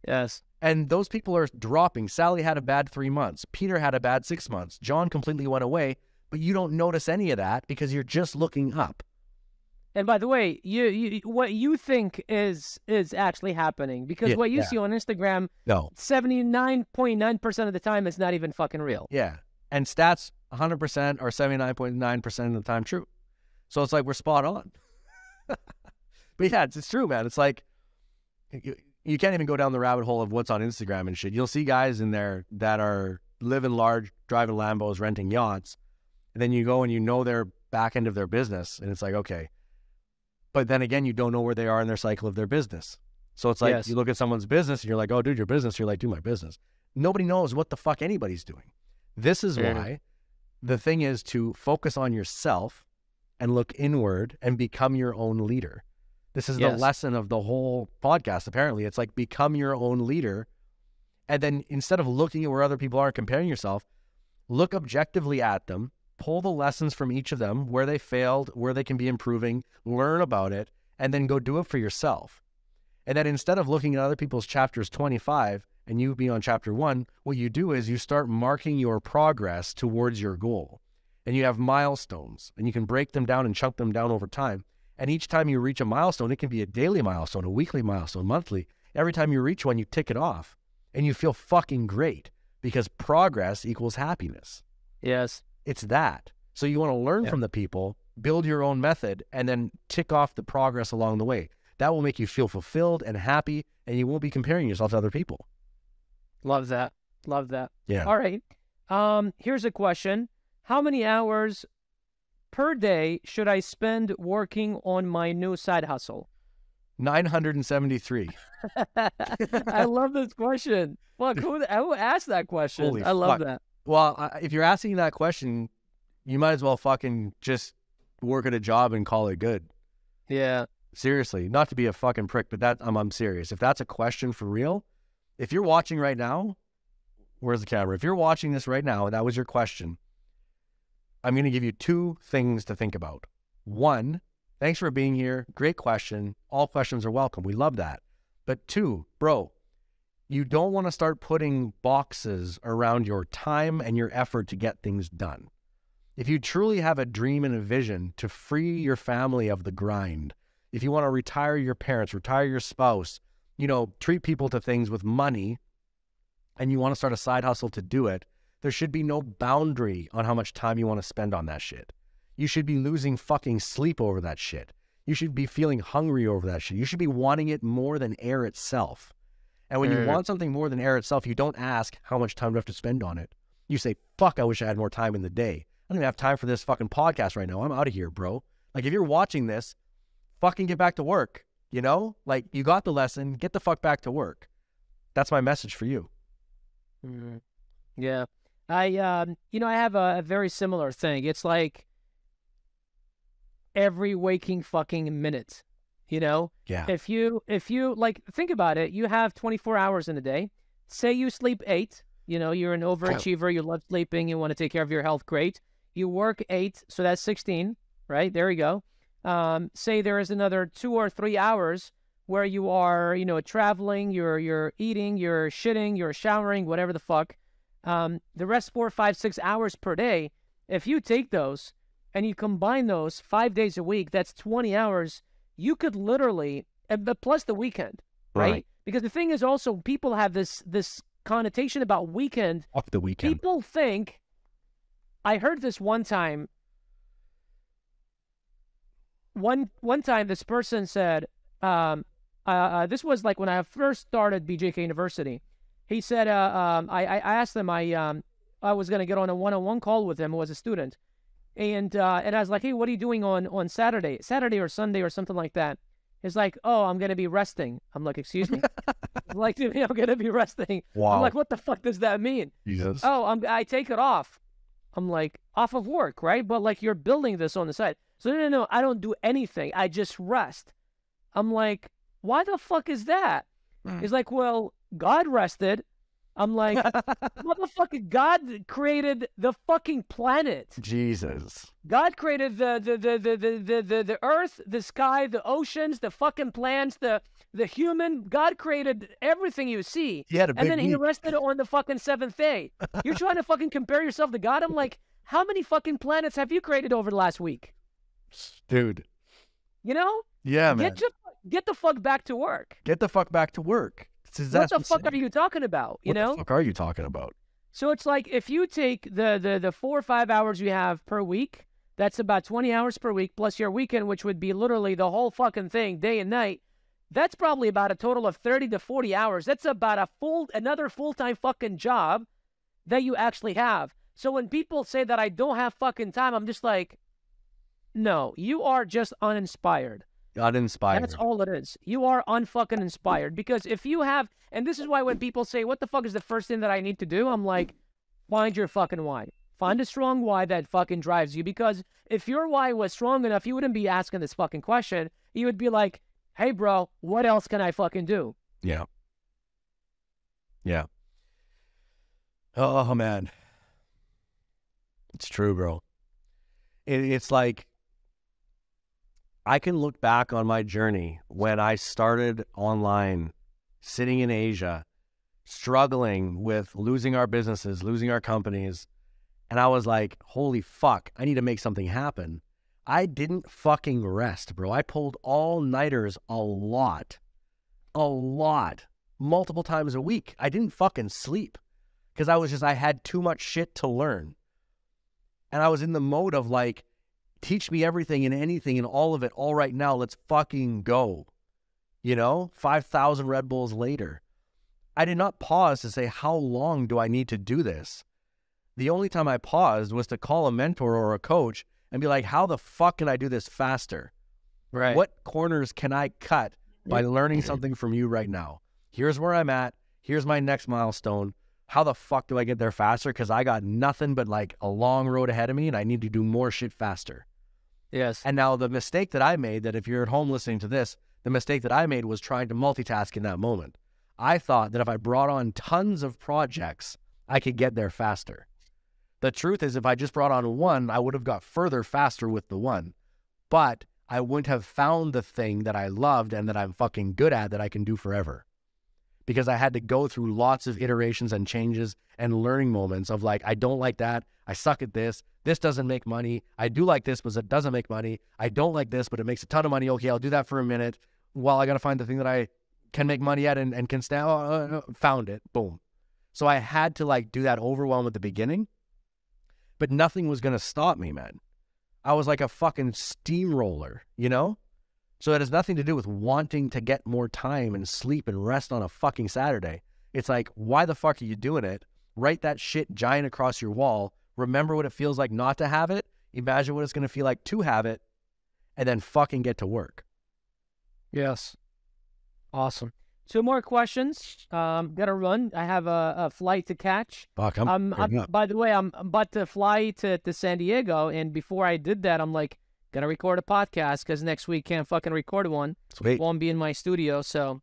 Yes. and those people are dropping. Sally had a bad three months. Peter had a bad six months. John completely went away, but you don't notice any of that because you're just looking up. And by the way, you, you what you think is is actually happening because Yeah, what you yeah. see on Instagram, No, seventy nine point nine percent of the time is not even fucking real. Yeah. And stats 100% or 79.9% of the time true. So it's like we're spot on. *laughs* but yeah, it's, it's true, man. It's like you, you can't even go down the rabbit hole of what's on Instagram and shit. You'll see guys in there that are living large, driving Lambos, renting yachts. And then you go and you know their back end of their business. And it's like, okay. But then again, you don't know where they are in their cycle of their business. So it's like Yes. you look at someone's business and you're like, oh, dude, your business. You're like, do my business. Nobody knows what the fuck anybody's doing. This is Yeah. why the thing is to focus on yourself and look inward and become your own leader. This is the lesson of the whole podcast, apparently. It's like become your own leader. And then instead of looking at where other people are and comparing yourself, look objectively at them, pull the lessons from each of them, where they failed, where they can be improving, learn about it, and then go do it for yourself. And then instead of looking at other people's chapters 25 and you be on chapter one, what you do is you start marking your progress towards your goal. And you have milestones and you can break them down and chunk them down over time. And each time you reach a milestone, it can be a daily milestone, a weekly milestone, monthly. Every time you reach one, you tick it off and you feel fucking great because progress equals happiness. Yes. It's that. So you want to learn Yeah. from the people, build your own method, and then tick off the progress along the way. That will make you feel fulfilled and happy, and you won't be comparing yourself to other people. Love that. Love that. Yeah. All right. Um, here's a question. How many hours per day should I spend working on my new side hustle? 973. *laughs* I love this question. Fuck, who, who asked that question? Holy I love fuck. that. Well, I- if you're asking that question, you might as well fucking just work at a job and call it good. Yeah. Seriously, not to be a fucking prick, but that I'm, I'm serious. If that's a question for real, if you're watching right now, where's the camera? If you're watching this right now and that was your question, I'm going to give you two things to think about. One, thanks for being here. Great question. All questions are welcome. We love that. But two, bro, you don't want to start putting boxes around your time and your effort to get things done. If you truly have a dream and a vision to free your family of the grind, if you want to retire your parents, retire your spouse, you know, treat people to things with money, and you want to start a side hustle to do it, There should be no boundary on how much time you want to spend on that shit. You should be losing fucking sleep over that shit. You should be feeling hungry over that shit. You should be wanting it more than air itself. And when you Mm. want something more than air itself, you don't ask how much time do I have to spend on it. You say, fuck, I wish I had more time in the day. I don't even have time for this fucking podcast right now. I'm out of here, bro. Like, if you're watching this, fucking get back to work. You know? Like, you got the lesson, get the fuck back to work. That's my message for you. Mhm. Yeah. I um you know I have a, a very similar thing. It's like every waking fucking minute. You know? Yeah. If you if you like think about it, you have 24 hours in a day. Say you sleep 8, you know, you're an overachiever, you love sleeping, you want to take care of your health, great. You work 8, so that's 16, right? There you go. Um say there is another 2 or 3 hours where you are, you know, traveling, you're you're eating, you're shitting, you're showering, whatever the fuck. Um, the rest four, five, six hours per day, if you take those and you combine those five days a week, that's 20 hours. You could literally, and but plus the weekend, right? Right. Because the thing is also people have this this connotation about weekend. Fuck the weekend. People think. I heard this one time. One one time, this person said, um, uh, uh, "This was like when I first started BJK University." He said, uh, um, I, I asked him, I um, I was gonna get on a one-on-one call with him who was a student, and uh, and I was like, "Hey, what are you doing on on Saturday, Saturday or Sunday or something like that?" He's like, "Oh, I'm gonna be resting." I'm like, "Excuse me?" *laughs* Like, "To me, I'm gonna be resting." wow. I'm like, "What the fuck does that mean?" Jesus. oh, I'm, I take it off. I'm like, off of work, right? But like, you're building this on the side. So, no, no, no, I don't do anything. I just rest. I'm like, why the fuck is that? Mm. He's like, well, God rested. I'm like, motherfucker, God created the fucking planet. Jesus. God created the the the the the the, the, earth, the sky, the oceans, the fucking plants, the the human. God created everything you see. He had a big And then he rested on the fucking seventh day. *laughs* You're trying to fucking compare yourself to God? I'm like, how many fucking planets have you created over the last week? Dude. You know? Yeah, man. Get your, get the fuck back to work. Get the fuck back to work. What the fuck are you talking about? You what know? the fuck are you talking about? So it's like if you take the, the the four or five hours you have per week, that's about 20 hours per week plus your weekend, which would be literally the whole fucking thing, day and night. That's probably about a total of 30 to 40 hours. That's about a full another full-time fucking job that you actually have. So when people say that I don't have fucking time, I'm just like, no, you are just uninspired. Uninspired. That's all it is. You are unfucking inspired because if you have, and this is why when people say, "What the fuck is the first thing that I need to do?" I'm like, find your fucking why. Find a strong why that fucking drives you. Because if your why was strong enough, you wouldn't be asking this fucking question. You would be like, "Hey, bro, what else can I fucking do?" Yeah. Yeah. Oh man. It's true, bro. It, it's like I can look back on my journey when I started online, sitting in Asia, struggling with losing our businesses, losing our companies. And I was like, holy fuck, I need to make something happen. I didn't fucking rest, bro. I pulled all nighters a lot, a lot, multiple times a week. I didn't fucking sleep because I was just, I had too much shit to learn. And I was in the mode of like, teach me everything and anything and all of it all right now. Let's fucking go. You know, 5,000 Red Bulls later. I did not pause to say, how long do I need to do this? The only time I paused was to call a mentor or a coach and be like, how the fuck can I do this faster? Right. What corners can I cut by learning something from you right now? Here's where I'm at. Here's my next milestone. How the fuck do I get there faster? Because I got nothing but like a long road ahead of me and I need to do more shit faster. Yes. And now the mistake that I made, that if you're at home listening to this, the mistake that I made was trying to multitask in that moment. I thought that if I brought on tons of projects, I could get there faster. The truth is, if I just brought on one, I would have got further faster with the one. But I wouldn't have found the thing that I loved and that I'm fucking good at that I can do forever. Because I had to go through lots of iterations and changes and learning moments of like, I don't like that. I suck at this. This doesn't make money. I do like this, but it doesn't make money. I don't like this, but it makes a ton of money. Okay, I'll do that for a minute. Well, I got to find the thing that I can make money at and, and can stand. Uh, uh, found it. Boom. So I had to like do that overwhelm at the beginning, but nothing was going to stop me, man. I was like a fucking steamroller, you know? So it has nothing to do with wanting to get more time and sleep and rest on a fucking Saturday. It's like, why the fuck are you doing it? Write that shit giant across your wall. Remember what it feels like not to have it. Imagine what it's going to feel like to have it and then fucking get to work. Yes. Awesome. Two more questions. Um, gotta run. I have a, a flight to catch. Fuck, I'm, Um, hurrying I'm, up. by the way, I'm I'm about to fly to, to San Diego, and before I did that, I'm like, gonna record a podcast because next week can't fucking record one. Sweet. Won't be in my studio, so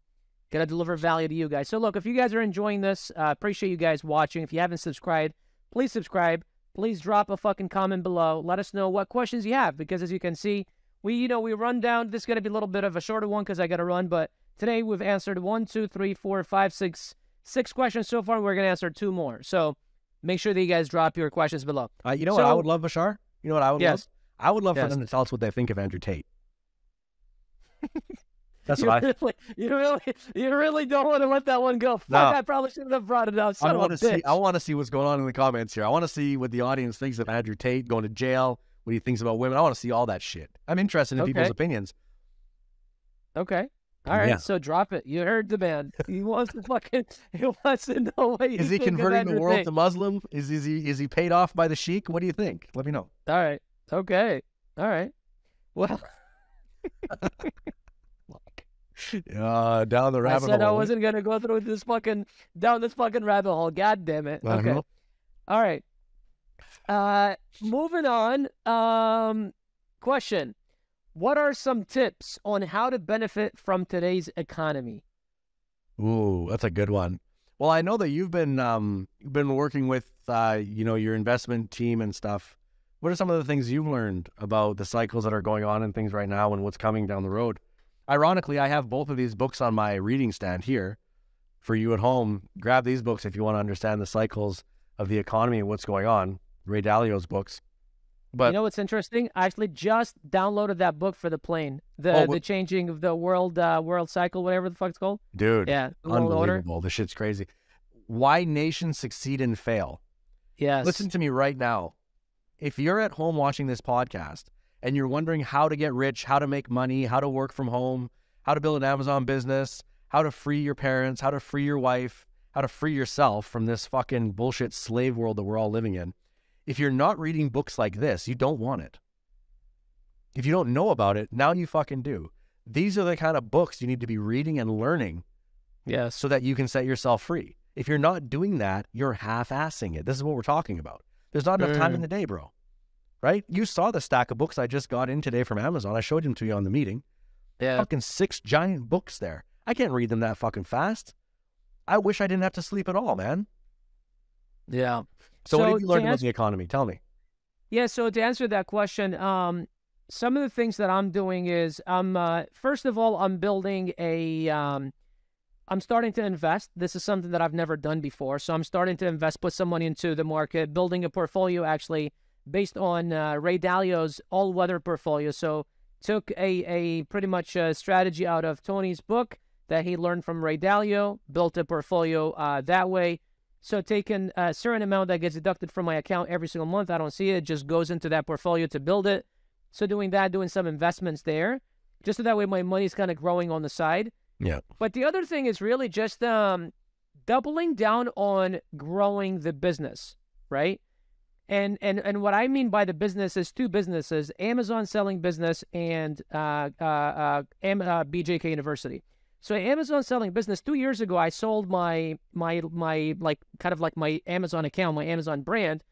gotta deliver value to you guys. So look, if you guys are enjoying this, uh, appreciate you guys watching. If you haven't subscribed, please subscribe. Please drop a fucking comment below. Let us know what questions you have because as you can see, we you know we run down. This is gonna be a little bit of a shorter one because I gotta run, but today we've answered one, two, three, four, five, six, six questions so far. We're gonna answer two more. So make sure that you guys drop your questions below. Uh, you know what I would love, Bashar? You know what I would Yes. love? I would love Yes. for them to tell us what they think of Andrew Tate. *laughs* That's you what I. really, you really, you really don't want to let that one go. Fuck! No. I probably shouldn't have brought it up. Son I want to see. I want to see what's going on in the comments here. I want to see what the audience thinks of Andrew Tate going to jail. What he thinks about women. I want to see all that shit. I'm interested in people's opinions. Okay. All right. Yeah. So drop it. You heard the man. He wants to fucking. *laughs* He wants to know what you Is he converting the world Tate. to Muslim? Is is he is he paid off by the sheik? What do you think? Let me know. All right. Okay. All right. Well, *laughs* Uh, down the rabbit. *laughs* I rabbit said I hole. wasn't gonna go through this fucking down this fucking rabbit hole. God damn it. I Okay. know. All right. Uh, moving on. Um, question: What are some tips on how to benefit from today's economy? Ooh, that's a good one. Well, I know that you've been um you've been working with uh you know your investment team and stuff. What are some of the things you've learned about the cycles that are going on and things right now and what's coming down the road? Ironically, I have both of these books on my reading stand here for you at home. Grab these books if you want to understand the cycles of the economy and what's going on. Ray Dalio's books. But you know what's interesting? I actually just downloaded that book for the plane. The Oh, the changing of the world uh, world cycle, whatever the fuck it's called. dude, Yeah, the order. unbelievable. This shit's crazy. Why nations succeed and fail. Yes. Listen to me right now. If you're at home watching this podcast and you're wondering how to get rich, how to make money, how to work from home, how to build an Amazon business, how to free your parents, how to free your wife, how to free yourself from this fucking bullshit slave world that we're all living in, if you're not reading books like this, you don't want it. If you don't know about it, now you fucking do. These are the kind of books you need to be reading and learning yes. so that you can set yourself free. If you're not doing that, you're half assing it. This is what we're talking about. There's not enough time in Mm. the day, bro. Right? You saw the stack of books I just got in today from Amazon. I showed them to you on the meeting. Yeah. Fucking six giant books there. I can't read them that fucking fast. I wish I didn't have to sleep at all, man. Yeah. So, what So have you learned about answer- the economy? Tell me. Yeah, so to answer that question, um, some of the things that I'm doing is I'm uh, first of all I'm building a um, I'm starting to invest. This is something that I've never done before, so I'm starting to invest, put some money into the market, building a portfolio actually based on uh, Ray Dalio's all-weather portfolio. So took a a pretty much a strategy out of Tony's book that he learned from Ray Dalio, built a portfolio uh, that way. So taking a certain amount that gets deducted from my account every single month, I don't see it, it just goes into that portfolio to build it. So doing that, doing some investments there, just so that way my money's kind of growing on the side. Yeah. But the other thing is really just um, doubling down on growing the business, right? And and and what I mean by the business is two businesses: Amazon selling business and uh, uh, uh, uh, BJK University. So Amazon selling business. Two years ago, I sold my my my like kind of like my Amazon account, my Amazon brand,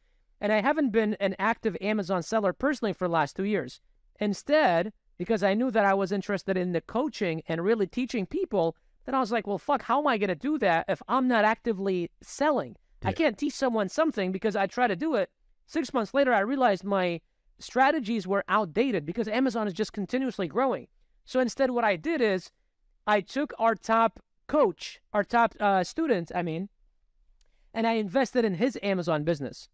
and I haven't been an active Amazon seller personally for the last two years. Instead, because I knew that I was interested in the coaching and really teaching people, then I was like, well, fuck, how am I going to do that if I'm not actively selling? I can't teach someone something because I try to do it. Six months later, I realized my strategies were outdated because Amazon is just continuously growing. So instead, what I did is I took our top coach, our top uh, student, I mean, and I invested in his Amazon business.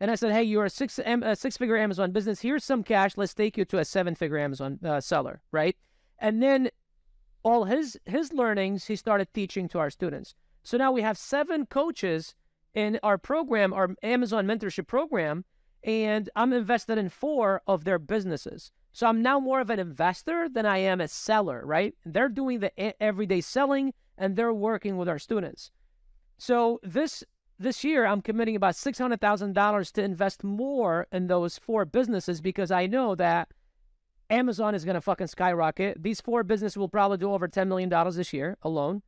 And I said, hey, you're a six a six figure Amazon business. Here's some cash. Let's take you to a seven figure Amazon uh, seller, right? And then all his his learnings he started teaching to our students. So now we have seven coaches in our program, our Amazon mentorship program, and I'm invested in four of their businesses. So I'm now more of an investor than I am a seller, right? They're doing the everyday selling and they're working with our students. So this this year I'm committing about six hundred thousand dollars to invest more in those four businesses because I know that Amazon is gonna fucking skyrocket. These four businesses will probably do over ten million dollars this year alone.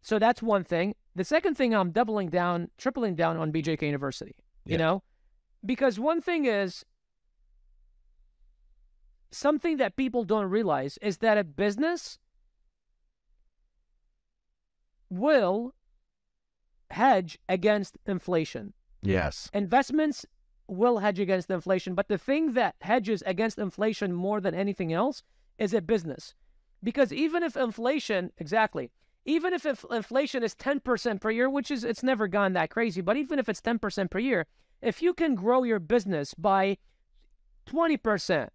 So that's one thing. The second thing I'm doubling down, tripling down on BJK University. You know? Because one thing is something that people don't realize is that a business will hedge against inflation. Yes. Investments will hedge against inflation, but the thing that hedges against inflation more than anything else is a business. Because even if inflation, exactly, even if inflation is 10% per year, which is it's never gone that crazy, but even if it's 10% per year, if you can grow your business by 20%,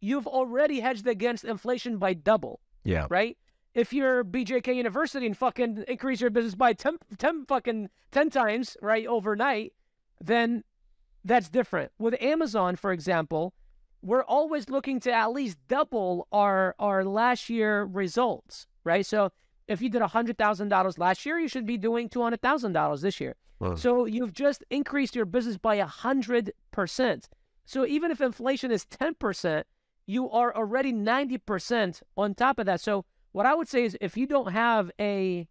you've already hedged against inflation by double Yeah. right? If you're BJK University and fucking increase your business by 10, 10 fucking 10 times, right, overnight, then that's different. With Amazon, for example, we're always looking to at least double our our last year results, right? So if you did $100,000 last year, you should be doing $200,000 this year. Well, So you've just increased your business by a hundred percent. So even if inflation is ten percent, you are already ninety percent on top of that. So what I would say is, if you don't have a,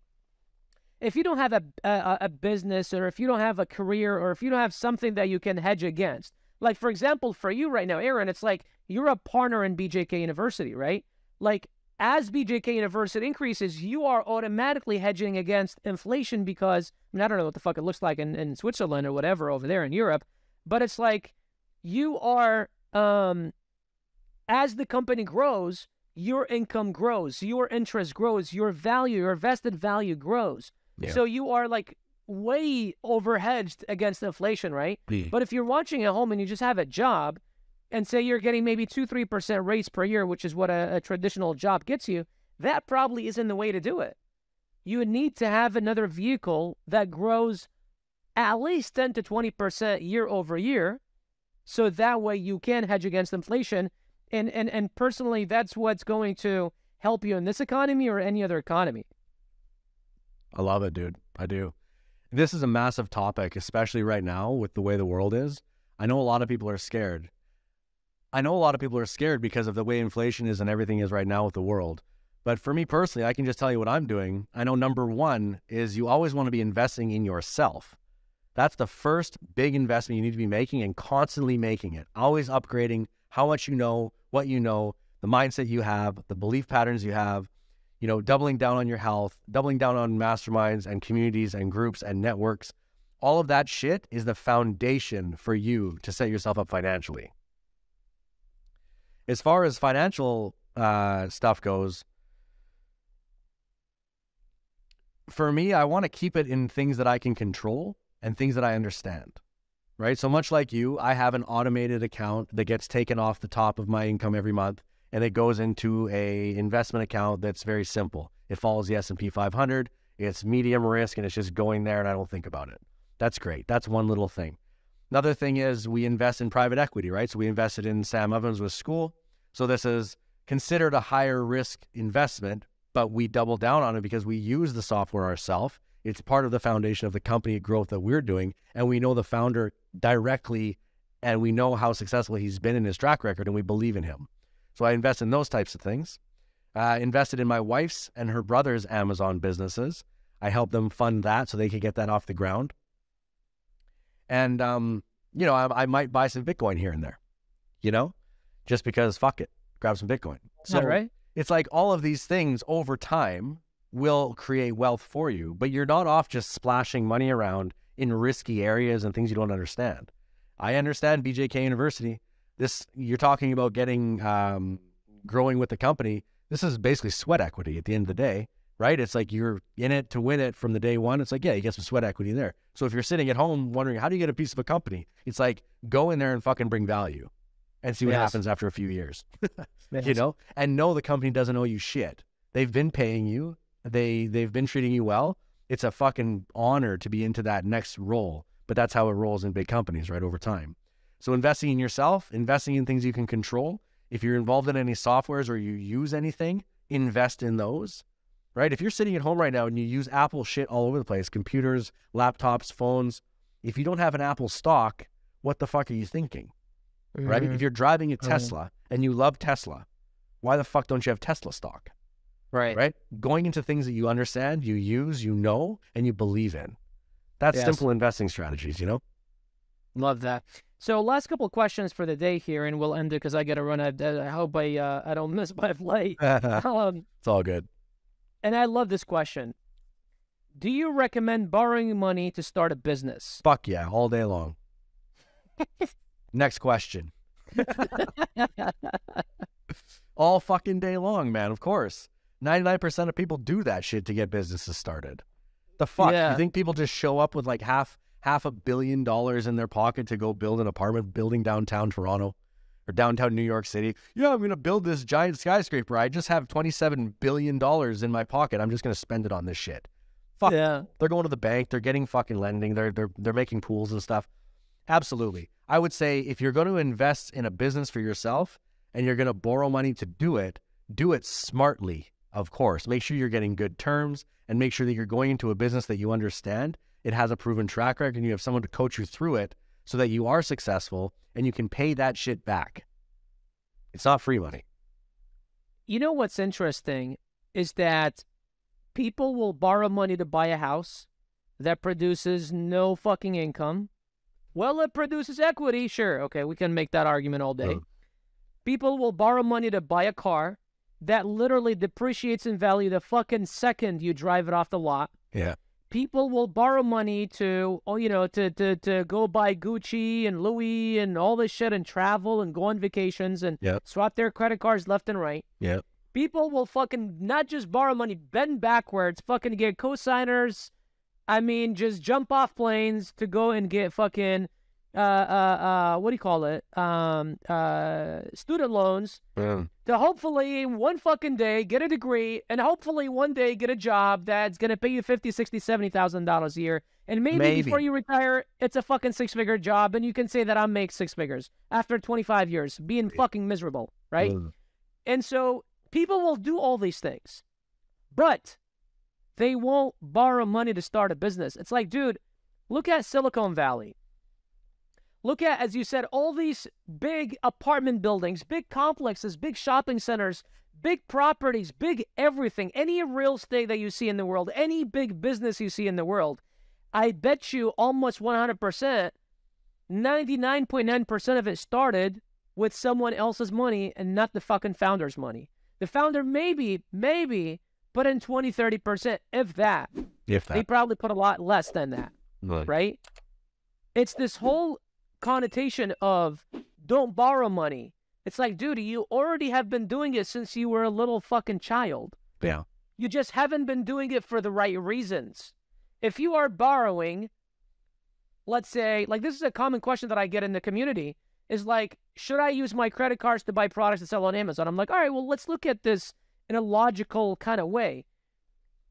if you don't have a, a a business, or if you don't have a career, or if you don't have something that you can hedge against, like for example, for you right now, Aaron, it's like you're a partner in BJK University, right? Like as BJK University increases, you are automatically hedging against inflation because I, mean, I don't know what the fuck it looks like in, in Switzerland or whatever over there in Europe, but it's like you are um as the company grows, your income grows, your interest grows, your value, your vested value grows. Yeah. So you are like way overhedged against inflation, right? But if you're watching at home and you just have a job, and say you're getting maybe two, three percent rates per year, which is what a, a traditional job gets you, that probably isn't the way to do it. You would need to have another vehicle that grows at least ten to twenty percent year over year, so that way you can hedge against inflation. And and and personally, that's what's going to help you in this economy or any other economy. I love it, dude. I do. This is a massive topic, especially right now with the way the world is. I know a lot of people are scared. I know a lot of people are scared because of the way inflation is and everything is right now with the world. But for me personally, I can just tell you what I'm doing. I know number one is you always want to be investing in yourself. That's the first big investment you need to be making and constantly making it. Always upgrading how much you know, what you know, the mindset you have, the belief patterns you have, you know, doubling down on your health, doubling down on masterminds and communities and groups and networks. All of that shit is the foundation for you to set yourself up financially. As far as financial uh, stuff goes, for me, I want to keep it in things that I can control and things that I understand. Right. So much like you, I have an automated account that gets taken off the top of my income every month and it goes into a investment account that's very simple. It follows the S&P 500. It's medium risk and it's just going there and I don't think about it. That's great. That's one little thing. Another thing is we invest in private equity, right? So we invested in Sam Ovens with Skool. So this is considered a higher risk investment, but we double down on it because we use the software ourselves. It's part of the foundation of the company growth that we're doing. And we know the founder directly and we know how successful he's been in his track record and we believe in him. So I invest in those types of things. I invested in my wife's and her brother's Amazon businesses. I helped them fund that so they could get that off the ground. And, um, you know, I, I might buy some Bitcoin here and there, you know, just because fuck it, grab some Bitcoin. So, right? it's like all of these things over time will create wealth for you, but you're not off just splashing money around in risky areas and things you don't understand. I understand BJK University. This you're talking about getting um, growing with the company. This is basically sweat equity at the end of the day, right? It's like you're in it to win it from the day one. It's like yeah, you get some sweat equity there. So if you're sitting at home wondering how do you get a piece of a company, it's like go in there and fucking bring value, and see what Yes. happens after a few years *laughs* you know, and know the company doesn't owe you shit. They've been paying you. They they've been treating you well. it's a fucking honor to be into that next role. But that's how it rolls in big companies, right? Over time. So investing in yourself, investing in things you can control. If you're involved in any softwares or you use anything, invest in those. Right? If you're sitting at home right now and you use Apple shit all over the place, computers, laptops, phones, if you don't have an Apple stock, what the fuck are you thinking? Right? Mhm. If you're driving a. Tesla and you love Tesla, why the fuck don't you have Tesla stock? Right. right? Going into things that you understand, you use, you know, and you believe in. That's Yes. simple investing strategies, you know? Love that. So last couple of questions for the day here, and we'll end it because I got to run. I, I hope I uh, I don't miss my *laughs* flight. *laughs* it's Um, all good. and I love this question. Do you recommend borrowing money to start a business? Fuck yeah, all day long. *laughs* Next question. All fucking day long, man, of course. 99% of people do that shit to get businesses started. The fuck? Yeah. You think people just show up with like half half a billion dollars in their pocket to go build an apartment building downtown Toronto or downtown New York City? Yeah, I'm going to build this giant skyscraper. I just have 27 billion dollars in my pocket. I'm just going to spend it on this shit. Fuck. yeah. They're going to the bank. They're getting fucking lending. They're they're they're making pools and stuff. Absolutely. I would say if you're going to invest in a business for yourself and you're going to borrow money to do it, do it smartly. Of course, make sure you're getting good terms and make sure that you're going into a business that you understand. It has a proven track record and you have someone to coach you through it so that you are successful and you can pay that shit back. It's not free money. You know what's interesting is that people will borrow money to buy a house that produces no fucking income. Well, it produces equity. Sure. Okay. We can make that argument all day. People will borrow money to buy a car that literally depreciates in value the fucking second you drive it off the lot. Yeah. People will borrow money to, oh, you know, to, to, to go buy Gucci and Louis and all this shit and travel and go on vacations and Yep. swap their credit cards left and right. Yeah. People will fucking not just borrow money, bend backwards, fucking get cosigners. I mean, just jump off planes to go and get fucking, uh, uh, uh, what do you call it? Um, uh, student loans to hopefully one fucking day get a degree and hopefully one day get a job that's gonna pay you fifty, sixty, seventy thousand dollars a year. And maybe, Maybe. before you retire, it's a fucking six figure job and you can say that I make six figures after twenty five years being fucking miserable, right? Mm. And so people will do all these things, but they won't borrow money to start a business. It's like, dude, look at Silicon Valley. Look at, as you said, all these big apartment buildings, big complexes, big shopping centers, big properties, big everything. Any real estate that you see in the world, any big business you see in the world, I bet you almost 100%, 99.9% of it started with someone else's money and not the fucking founder's money. The founder maybe, maybe put in 20, 30%, if that. If They that. probably put a lot less than that, right? It's this whole connotation of don't borrow money. It's like, dude, you already have been doing it since you were a little fucking child. Yeah. You just haven't been doing it for the right reasons. If you are borrowing, let's say, like this is a common question that I get in the community is like, should I use my credit cards to buy products to sell on Amazon? I'm like, all right, well, let's look at this in a logical kind of way.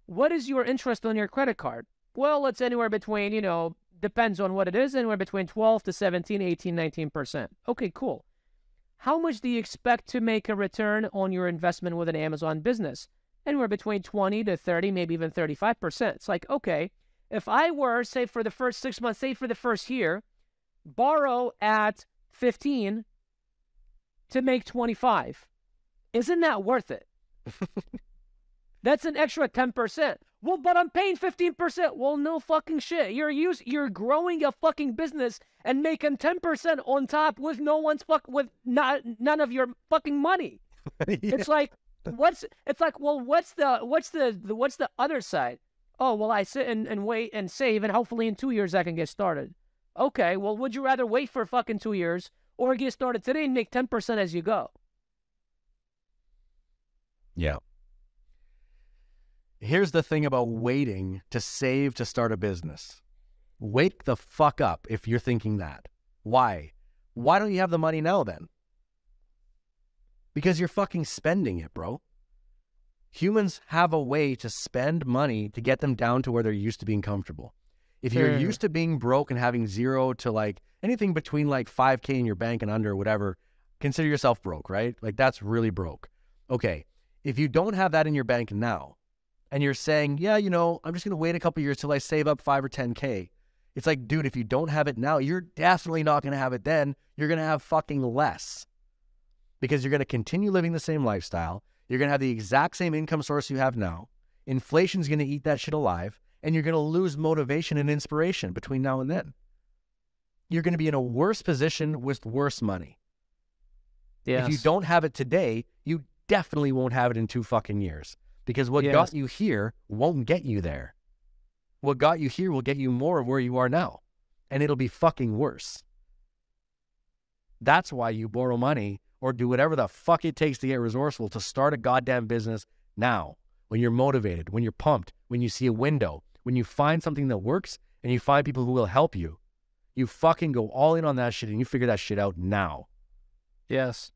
What is your interest on your credit card? Well, it's anywhere between, you know, depends on what it is, anywhere between 12 to 17, 18, 19%. Okay, cool. How much do you expect to make a return on your investment with an Amazon business? Anywhere between 20 to 30, maybe even 35%. It's like, okay, if I were, say, for the first six months, say for the first year, borrow at 15 to make 25, isn't that worth it? *laughs* That's an extra 10%. Well, but I'm paying 15%. Well, no fucking shit. You're use you're growing a fucking business and making 10% on top with no one's fuck with not none of your fucking money. *laughs* It's like what's it's like, well, what's the what's the, the what's the other side? Oh, well, I sit and, and wait and save and hopefully in 2 years I can get started. Okay, well, would you rather wait for fucking 2 years or get started today and make 10% as you go? Yeah. Here's the thing about waiting to save to start a business. Wake the fuck up if you're thinking that. Why? Why don't you have the money now then? Because you're fucking spending it, bro. Humans have a way to spend money to get them down to where they're used to being comfortable. If you're Sure. used to being broke and having zero to like anything between like 5K in your bank and under, whatever, consider yourself broke, right? Like that's really broke. Okay. If you don't have that in your bank now and you're saying, yeah, you know, I'm just going to wait a couple years till I save up five or 10K, it's like, dude, if you don't have it now, you're definitely not going to have it then. You're going to have fucking less because you're going to continue living the same lifestyle. You're going to have the exact same income source you have now. Inflation's going to eat that shit alive, and you're going to lose motivation and inspiration between now and then. You're going to be in a worse position with worse money. Yes. If you don't have it today, you definitely won't have it in two fucking years because what Yes. got you here won't get you there. What got you here will get you more of where you are now, and it'll be fucking worse. That's why you borrow money or do whatever the fuck it takes to get resourceful to start a goddamn business now when you're motivated, when you're pumped, when you see a window, when you find something that works and you find people who will help you. You fucking go all in on that shit and you figure that shit out now. Yes.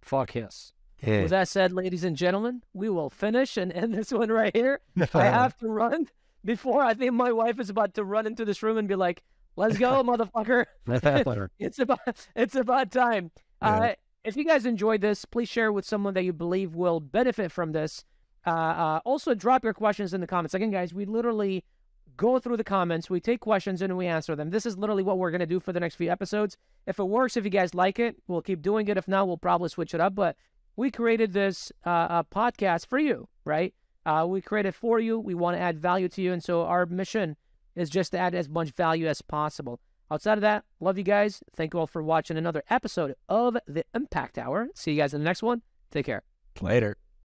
Fuck yes. Yeah. With that said, ladies and gentlemen, we will finish and end this one right here. *laughs* I have to run before I think my wife is about to run into this room and be like, "Let's go, *laughs* motherfucker! *laughs* It's about it's about time." Yeah. Uh, if you guys enjoyed this, please share it with someone that you believe will benefit from this. Uh, uh, also, drop your questions in the comments. Again, guys, we literally go through the comments, we take questions, and we answer them. This is literally what we're gonna do for the next few episodes. If it works, if you guys like it, we'll keep doing it. If not, we'll probably switch it up. But we created this uh, podcast for you, right? Uh, we created for you. We want to add value to you, and so our mission is just to add as much value as possible. Outside of that, love you guys. Thank you all for watching another episode of the Impact Hour. See you guys in the next one. Take care. Later.